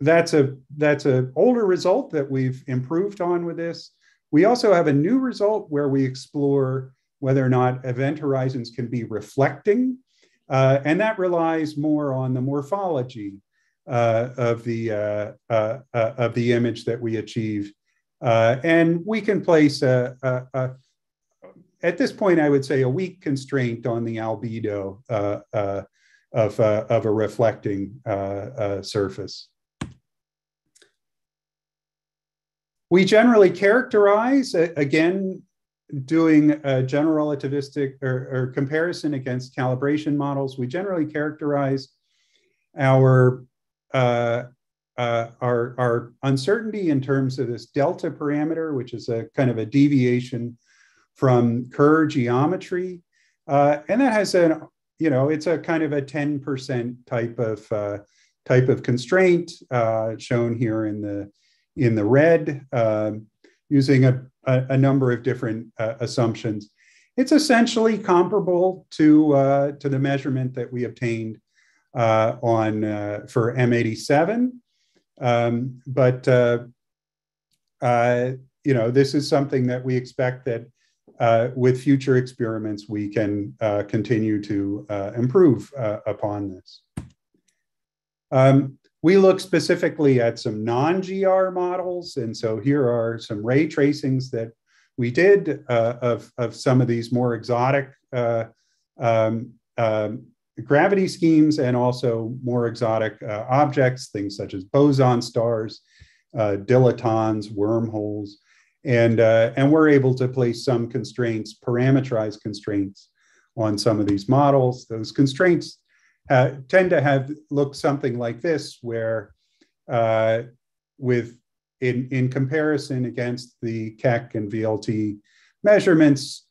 that's a that's an older result that we've improved on with this. We also have a new result where we explore whether or not event horizons can be reflecting, uh, and that relies more on the morphology uh, of the uh, uh, uh of the image that we achieve, uh, and we can place a, a, a, at this point I would say a weak constraint on the albedo of of a reflecting surface. We generally characterize, again, doing a general relativistic or, or, comparison against calibration models, we generally characterize our, uh, uh, our, our uncertainty in terms of this delta parameter, which is a kind of a deviation from Kerr geometry. Uh, and that has an, you know, it's a kind of a 10% type of, uh, type of constraint uh, shown here in the, in the red um, using a, a, a, number of different uh, assumptions. it's essentially comparable to, uh, to the measurement that we obtained uh, on uh, for M87. Um, but uh, uh, you know, this is something that we expect that with future experiments we can continue to improve upon this. Um, we look specifically at some non-GR models, and so here are some ray tracings that we did uh, of, of some of these more exotic uh, um, um, gravity schemes and also more exotic uh, objects, things such as boson stars, uh, dilatons, wormholes. And, uh, and we're able to place some constraints, parameterized constraints on some of these models. Those constraints uh, tend to have looked something like this, where with in, in comparison against the Keck and VLT measurements,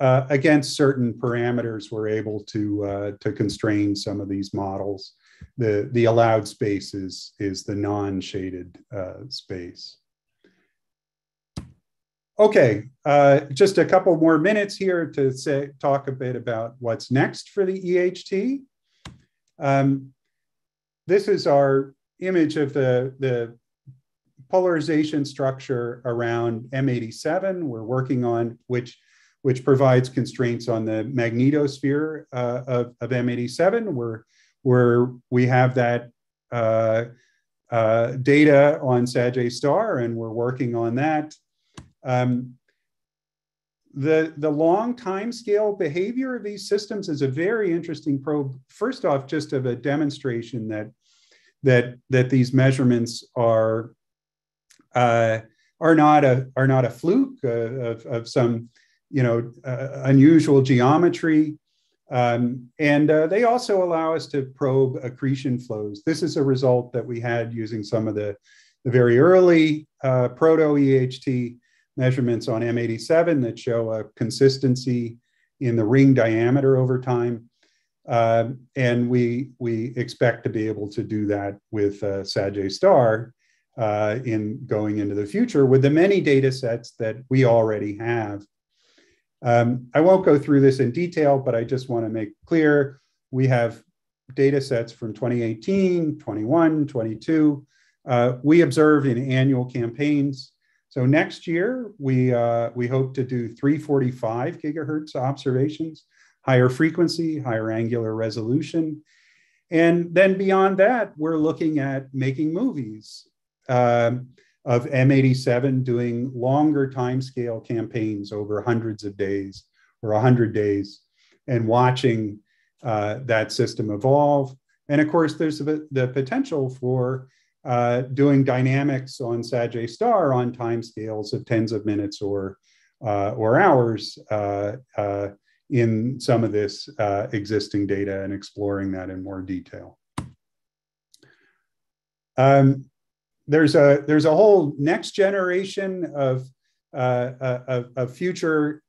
uh, against certain parameters, we're able to, uh, to constrain some of these models. The, the allowed space is, is the non-shaded uh, space. Okay, uh, just a couple more minutes here to say, talk a bit about what's next for the EHT. Um, this is our image of the, the polarization structure around M87 we're working on, which, which provides constraints on the magnetosphere uh, of, of M87, where, where we have that uh, uh, data on Sag A star, and we're working on that. Um, the, the long time scale behavior of these systems is a very interesting probe. First off, just of a demonstration that that that these measurements are uh, are not a are not a fluke uh, of, of some you know uh, unusual geometry. Um, and uh, they also allow us to probe accretion flows. This is a result that we had using some of the, the very early uh, proto EHT measurements on M87 that show a consistency in the ring diameter over time. Uh, and we, we expect to be able to do that with uh, star uh, in going into the future with the many data sets that we already have. Um, I won't go through this in detail, but I just want to make clear we have data sets from 2018, 21, 22. Uh, we observe in annual campaigns. So next year, we, uh, we hope to do 345 gigahertz observations, higher frequency, higher angular resolution. And then beyond that, we're looking at making movies um, of M87 doing longer timescale campaigns over hundreds of days or 100 days and watching uh, that system evolve. And of course, there's the, the potential for uh, doing dynamics on Sag star on timescales of tens of minutes or, uh, or hours uh, uh, in some of this existing data and exploring that in more detail. Um, there's a there's a whole next generation of of, of, future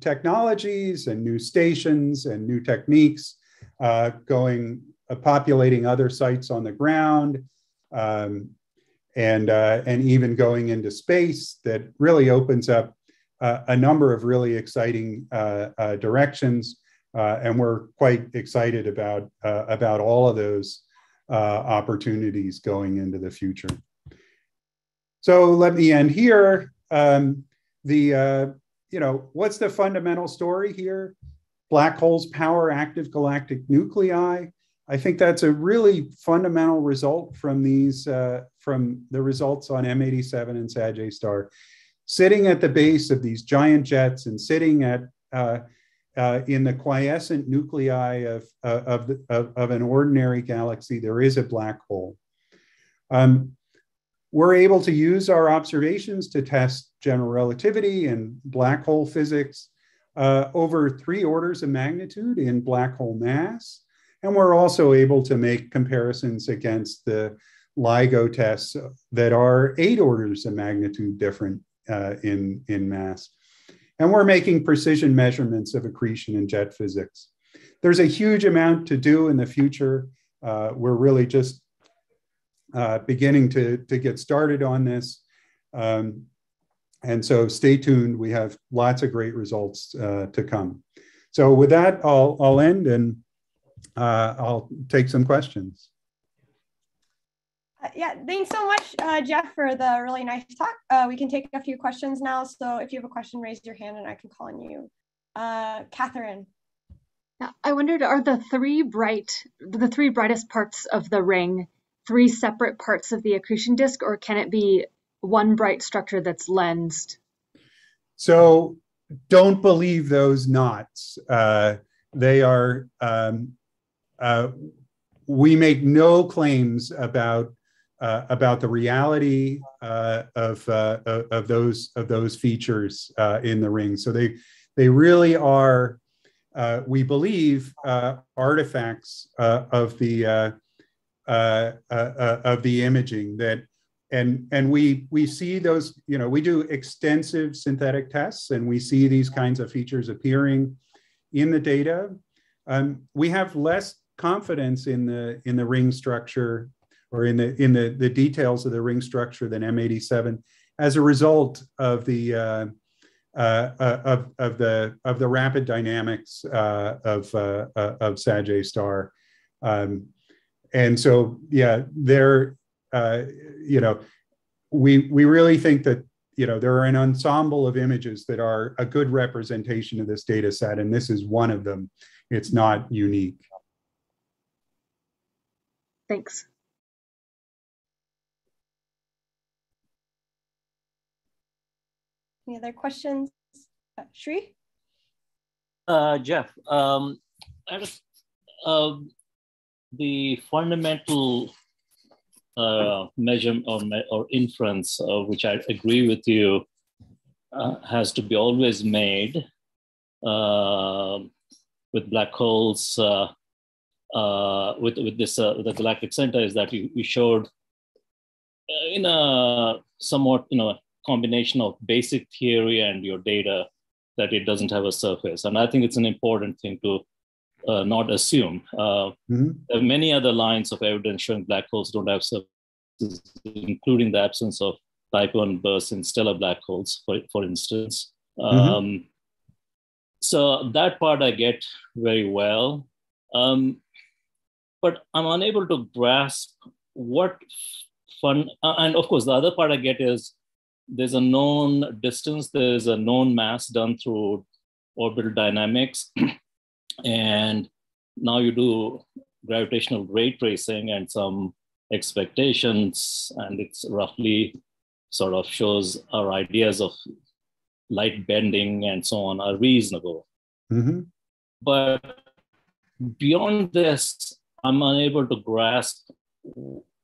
technologies and new stations and new techniques uh, going uh, populating other sites on the ground um, and uh, and even going into space that really opens up a number of really exciting directions and we're quite excited about about all of those uh, opportunities going into the future. So let me end here. Um, the, uh, you know, what's the fundamental story here? Black holes power active galactic nuclei. I think that's a really fundamental result from these, uh, from the results on M87 and Sag star. Sitting at the base of these giant jets and sitting at uh, uh, in the quiescent nuclei of, uh, of, the, of, of, an ordinary galaxy, there is a black hole. Um, we're able to use our observations to test general relativity and black hole physics uh, over three orders of magnitude in black hole mass. And we're also able to make comparisons against the LIGO tests that are eight orders of magnitude different uh, in, in mass. And we're making precision measurements of accretion in jet physics. There's a huge amount to do in the future. Uh, we're really just uh, beginning to, to get started on this. Um, and so stay tuned. We have lots of great results uh, to come. So with that, I'll, I'll end and uh, I'll take some questions. Uh, yeah, thanks so much, uh, Geoff, for the really nice talk. Uh, we can take a few questions now. So if you have a question, raise your hand and I can call on you. Uh, Catherine. I wondered, are the three bright, the three brightest parts of the ring, three separate parts of the accretion disk, or can it be one bright structure that's lensed? So don't believe those knots. Uh, they are, um, uh, we make no claims about uh, about the reality uh, of, uh, of those of those features uh, in the ring. So they they really are, we believe, artifacts of the of the imaging that and and we we see those you know we do extensive synthetic tests and we see these kinds of features appearing in the data um, we have less confidence in the in the ring structure or in the in the, the details of the ring structure than M87 as a result of the uh, uh, uh, of, of the of the rapid dynamics uh, of uh, uh, of Sag star, um, and so yeah, there uh you know we we really think that you know there are an ensemble of images that are a good representation of this data set, and this is one of them. It's not unique. Thanks. Any other questions? Uh, Shri? Uh, Geoff, um, uh, the fundamental uh, measure or, or inference, uh, which I agree with you, uh, has to be always made uh, with black holes. Uh, uh, with with this the galactic center is that we, you showed in a somewhat you know combination of basic theory and your data that it doesn't have a surface. And I think it's an important thing to uh, not assume. Uh, mm-hmm. There are many other lines of evidence showing black holes don't have surfaces, including the absence of type 1 bursts in stellar black holes, for, for instance. Mm-hmm. Um, so that part I get very well. Um, but I'm unable to grasp what fun, uh, and of course, the other part I get is there's a known distance, there's a known mass done through orbital dynamics. and now you do gravitational ray tracing and some expectations, and it's roughly sort of shows our ideas of light bending and so on are reasonable. Mm-hmm. But beyond this, I'm unable to grasp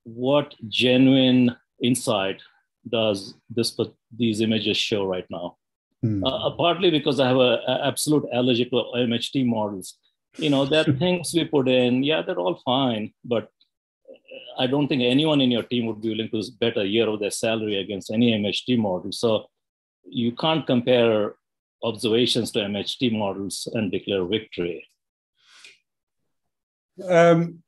what genuine insight does this these images show right now. Mm. Uh, partly because I have an absolute allergy to MHD models. You know, there are things we put in, yeah, they're all fine, but I don't think anyone in your team would be willing to bet a year of their salary against any MHD model. So you can't compare observations to MHD models and declare victory. Um,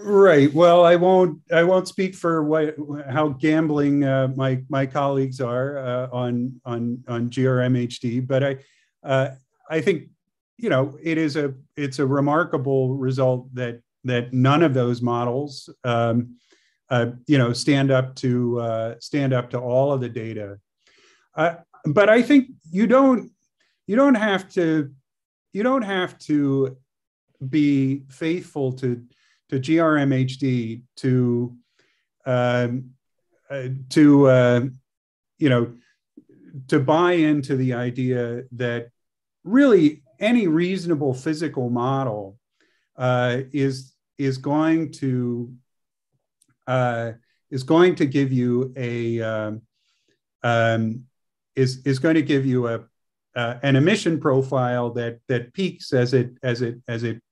Right. Well, I won't. I won't speak for what how gambling uh, my my colleagues are uh, on on on GRMHD, but I uh, I think you know it is a it's a remarkable result that that none of those models um, uh, you know stand up to uh, stand up to all of the data. Uh, but I think you don't you don't have to you don't have to be faithful to to GRMHD to um, uh, to uh, you know to buy into the idea that really any reasonable physical model uh, is is going to uh, is going to give you a um, um, is is going to give you a uh, an emission profile that that peaks as it as it as it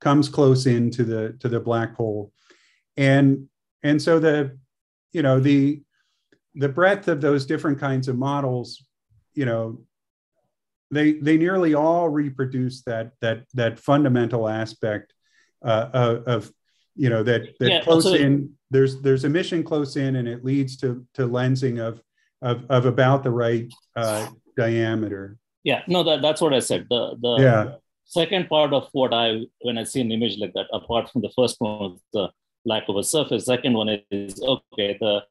comes close into the to the black hole and and so the you know the the breadth of those different kinds of models you know they they nearly all reproduce that that that fundamental aspect uh, of, of you know that that yeah, close in there's there's emission close in and it leads to to lensing of of, of about the right uh, diameter. Yeah, no, that, that's what I said. The the yeah. Second part of what I when I see an image like that, apart from the first one, the lack of a surface. Second one is okay. The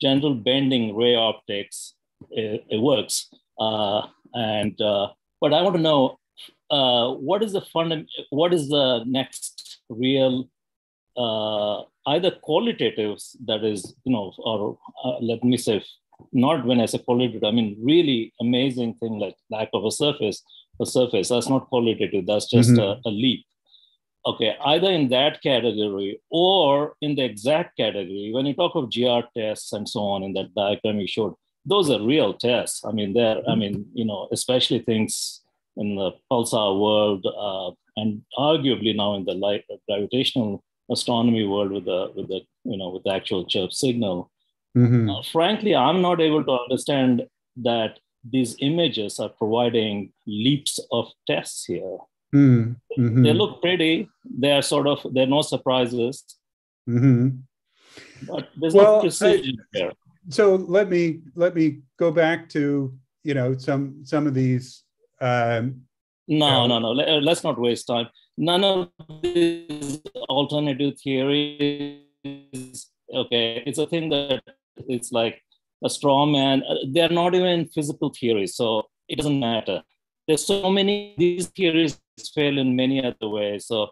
general bending ray optics it, it works, uh, and uh, but I want to know uh, what is the fund what is the next real uh, either qualitatives that is you know or uh, let me say not when i say qualitative i mean really amazing thing like lack of a surface a surface that's not qualitative that's just mm-hmm. a, a, leap okay either in that category or in the exact category when you talk of gr tests and so on in that diagram you showed those are real tests i mean they're i mean you know especially things in the pulsar world uh, and arguably now in the light gravitational astronomy world with the with the you know with the actual chirp signal. Mm-hmm. Uh, frankly, I'm not able to understand that these images are providing leaps of tests here. Mm-hmm. They look pretty. They are sort of there are no surprises. Mm-hmm. But there's well, no precision I, there. So let me let me go back to you know some some of these um, no, no, no. Uh, let's not waste time. None of these alternative theories. Okay, it's a thing that it's like a straw man. Uh, they're not even physical theories, so it doesn't matter. There's so many these theories fail in many other ways. So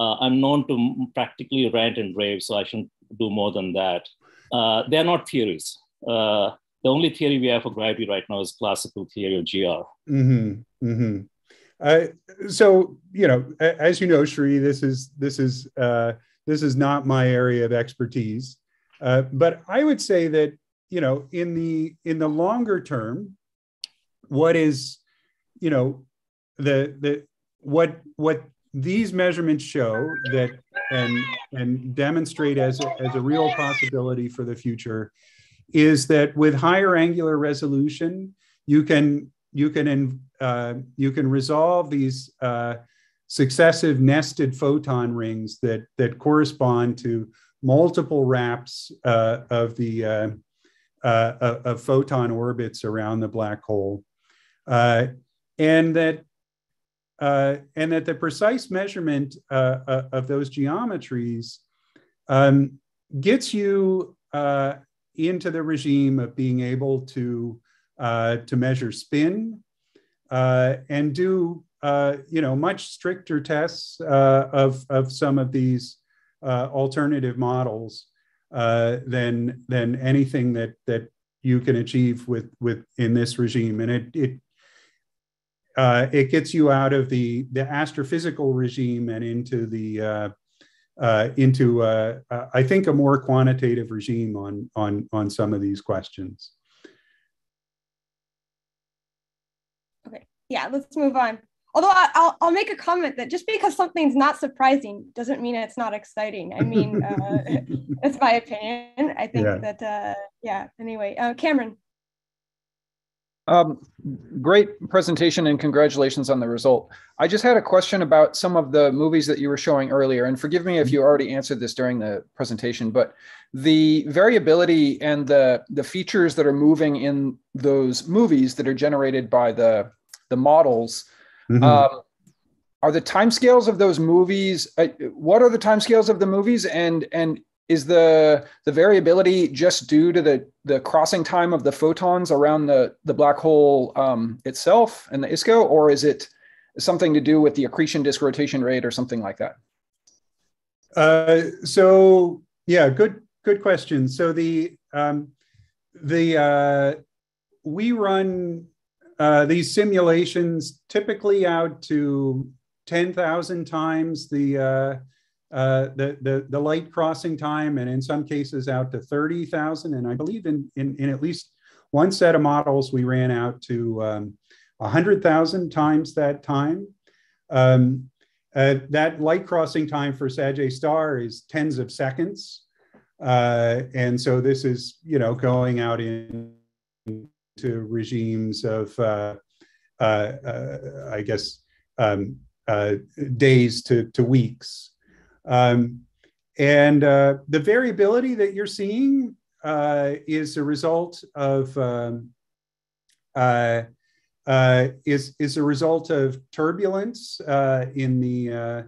uh, I'm known to practically rant and rave, so I shouldn't do more than that. Uh, they're not theories. Uh, the only theory we have for gravity right now is classical theory of GR. Mm-hmm. Mm-hmm. So you know, as you know, Shri, this is this is uh, this is not my area of expertise, uh, but I would say that you know, in the in the longer term, what is you know the the what what these measurements show that and and demonstrate as a, as a real possibility for the future is that with higher angular resolution you can you can uh, you can resolve these uh, successive nested photon rings that that correspond to multiple wraps uh, of the uh, uh, of photon orbits around the black hole, uh, and that and that the precise measurement of those geometries um, gets you into the regime of being able to uh, to measure spin uh, and do uh, you know much stricter tests uh, of of some of these uh, alternative models than than anything that that you can achieve with with in this regime, and it it uh, it gets you out of the the astrophysical regime and into the uh, uh, into I think a more quantitative regime on on on some of these questions. Okay, yeah, let's move on. Although I, will I'll make a comment that just because something's not surprising doesn't mean it's not exciting. I mean, uh, it's my opinion. I think yeah. that, uh, yeah, anyway, uh, Cameron. Um, great presentation and congratulations on the result. I just had a question about some of the movies that you were showing earlier, and forgive me if you already answered this during the presentation, but the variability and the the features that are moving in those movies that are generated by the the models. Mm-hmm. Um, are the timescales of those movies? Uh, what are the timescales of the movies, and and is the the variability just due to the the crossing time of the photons around the the black hole um, itself and the ISCO, or is it something to do with the accretion disk rotation rate or something like that? Uh, so yeah, good good question. So the um, the uh, we run uh, these simulations typically out to 10,000 times the, uh, uh, the, the, the, light crossing time, and in some cases out to 30,000. And I believe in, in, in, at least one set of models, we ran out to um, 100,000 times that time. Um, uh, that light crossing time for Sagittarius star is tens of seconds. Uh, and so this is, you know, going out in to regimes of, uh, uh, uh, I guess, um, uh, days to, to weeks. Um, and uh, the variability that you're seeing uh, is a result of um, uh, uh, is is a result of turbulence uh, in the uh,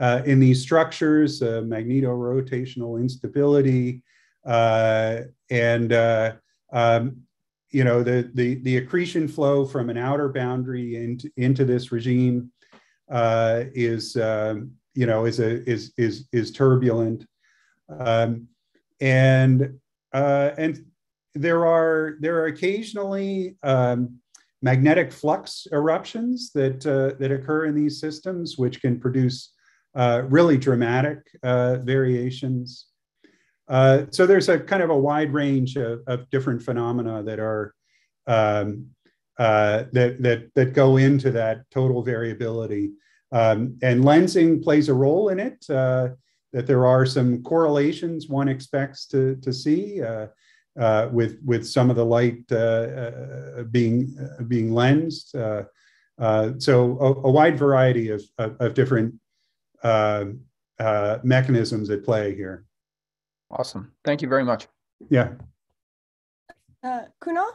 uh, in these structures, magneto-rotational instability, and um, you know the, the the accretion flow from an outer boundary into into this regime is um, you know is a is is is turbulent, um, and and there are there are occasionally um, magnetic flux eruptions that, uh, that occur in these systems, which can produce uh, really dramatic uh, variations. Uh, so there's a kind of a wide range of, of different phenomena that are um, uh, that, that, that go into that total variability. Um, and lensing plays a role in it, uh, that there are some correlations one expects to, to see uh, with with some of the light uh, uh being uh, being lensed. Uh, so a, a, wide variety of, of, of different mechanisms at play here. Awesome. Thank you very much. Yeah. Kunal?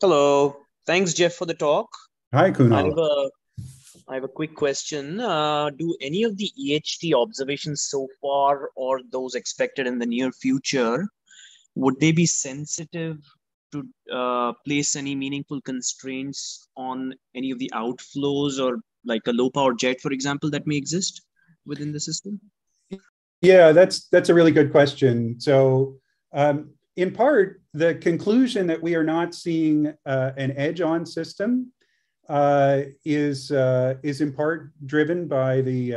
Hello. Thanks, Geoff, for the talk. Hi, Kunal. I have a, I have a quick question. Uh, do any of the EHT observations so far or those expected in the near future would they be sensitive to uh, place any meaningful constraints on any of the outflows or like a low power jet, for example, that may exist within the system? Yeah, that's that's a really good question. So, um, in part, the conclusion that we are not seeing uh, an edge-on system uh, is uh, is in part driven by the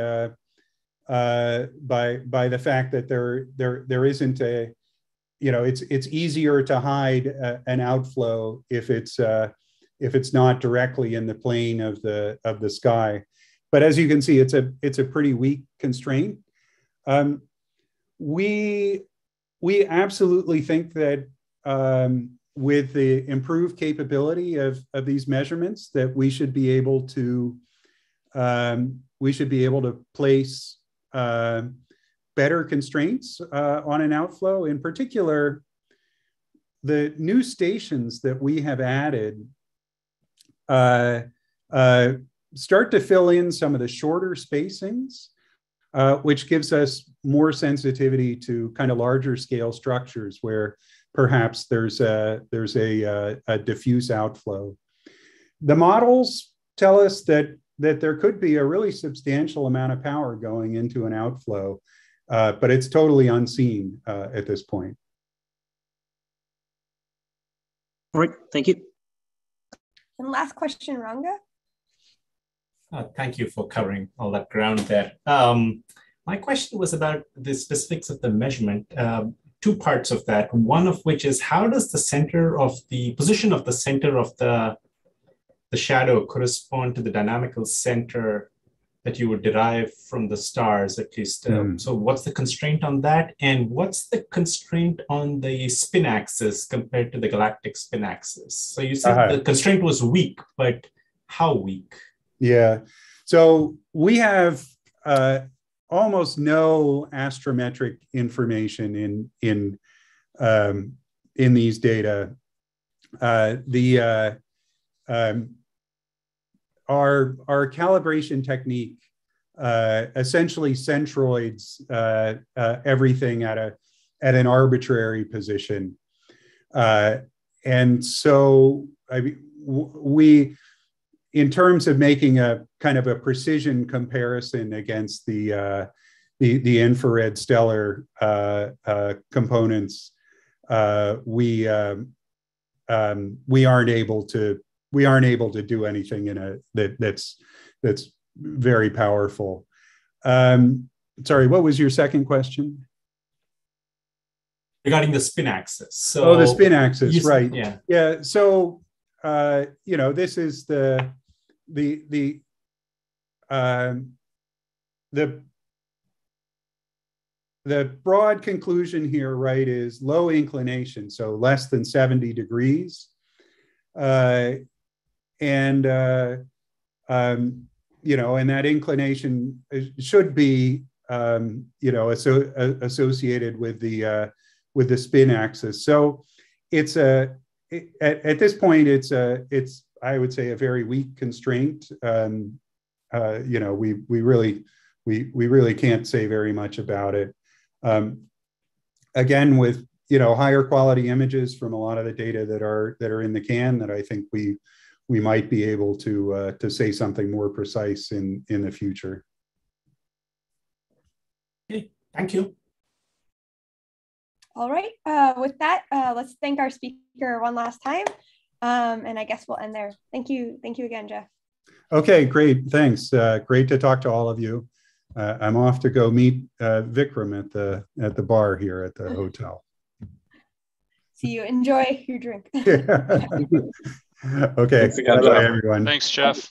uh, uh, by by the fact that there there there isn't a you know it's it's easier to hide uh, an outflow if it's if it's not directly in the plane of the of the sky but as you can see it's a it's a pretty weak constraint um, we we absolutely think that um, with the improved capability of, of these measurements that we should be able to um, we should be able to place uh, better constraints uh, on an outflow. In particular, the new stations that we have added uh, uh, start to fill in some of the shorter spacings, uh, which gives us more sensitivity to kind of larger scale structures where perhaps there's a, there's a, a, uh, a diffuse outflow. The models tell us that, that there could be a really substantial amount of power going into an outflow uh, but it's totally unseen uh, at this point. All right, thank you. And last question, Ranga. Uh, thank you for covering all that ground there. Um, my question was about the specifics of the measurement. Uh, two parts of that. One of which is how does the center of the position of the center of the the shadow correspond to the dynamical center that you would derive from the stars at least. mm. So what's the constraint on that? And what's the constraint on the spin axis compared to the galactic spin axis? So you said uh-huh. the constraint was weak, but how weak? Yeah. So we have uh, almost no astrometric information in in um, in these data. Uh, the uh, um, our our calibration technique uh, essentially centroids uh, uh, everything at a at an arbitrary position, and so I we, in terms of making a kind of a precision comparison against the uh, the, the infrared stellar uh, components, we um, um, we aren't able to we aren't able to do anything in a that that's that's very powerful. Um, sorry, what was your second question? Regarding the spin axis. So oh, the spin axis, you, right? Yeah, yeah. So uh, you know, this is the the the um, the the broad conclusion here, right, is low inclination, so less than 70 degrees. Uh, and uh, um, you know, and that inclination should be um, you know associated with the uh, with the spin axis. So it's a at, at this point it's a it's I would say a very weak constraint. Um, uh, you know, we we really we we really can't say very much about it. Um, again, with you know higher quality images from a lot of the data that are that are in the can, that I think we we might be able to uh, to say something more precise in in the future. Okay, thank you. All right. Uh, with that, uh, let's thank our speaker one last time. Um, and I guess we'll end there. Thank you. Thank you again, Geoff. Okay, great. Thanks. Uh, great to talk to all of you. Uh, I'm off to go meet uh, Vikram at the at the bar here at the hotel. See you. Enjoy your drink. okay. Bye, everyone. Thanks, Geoff.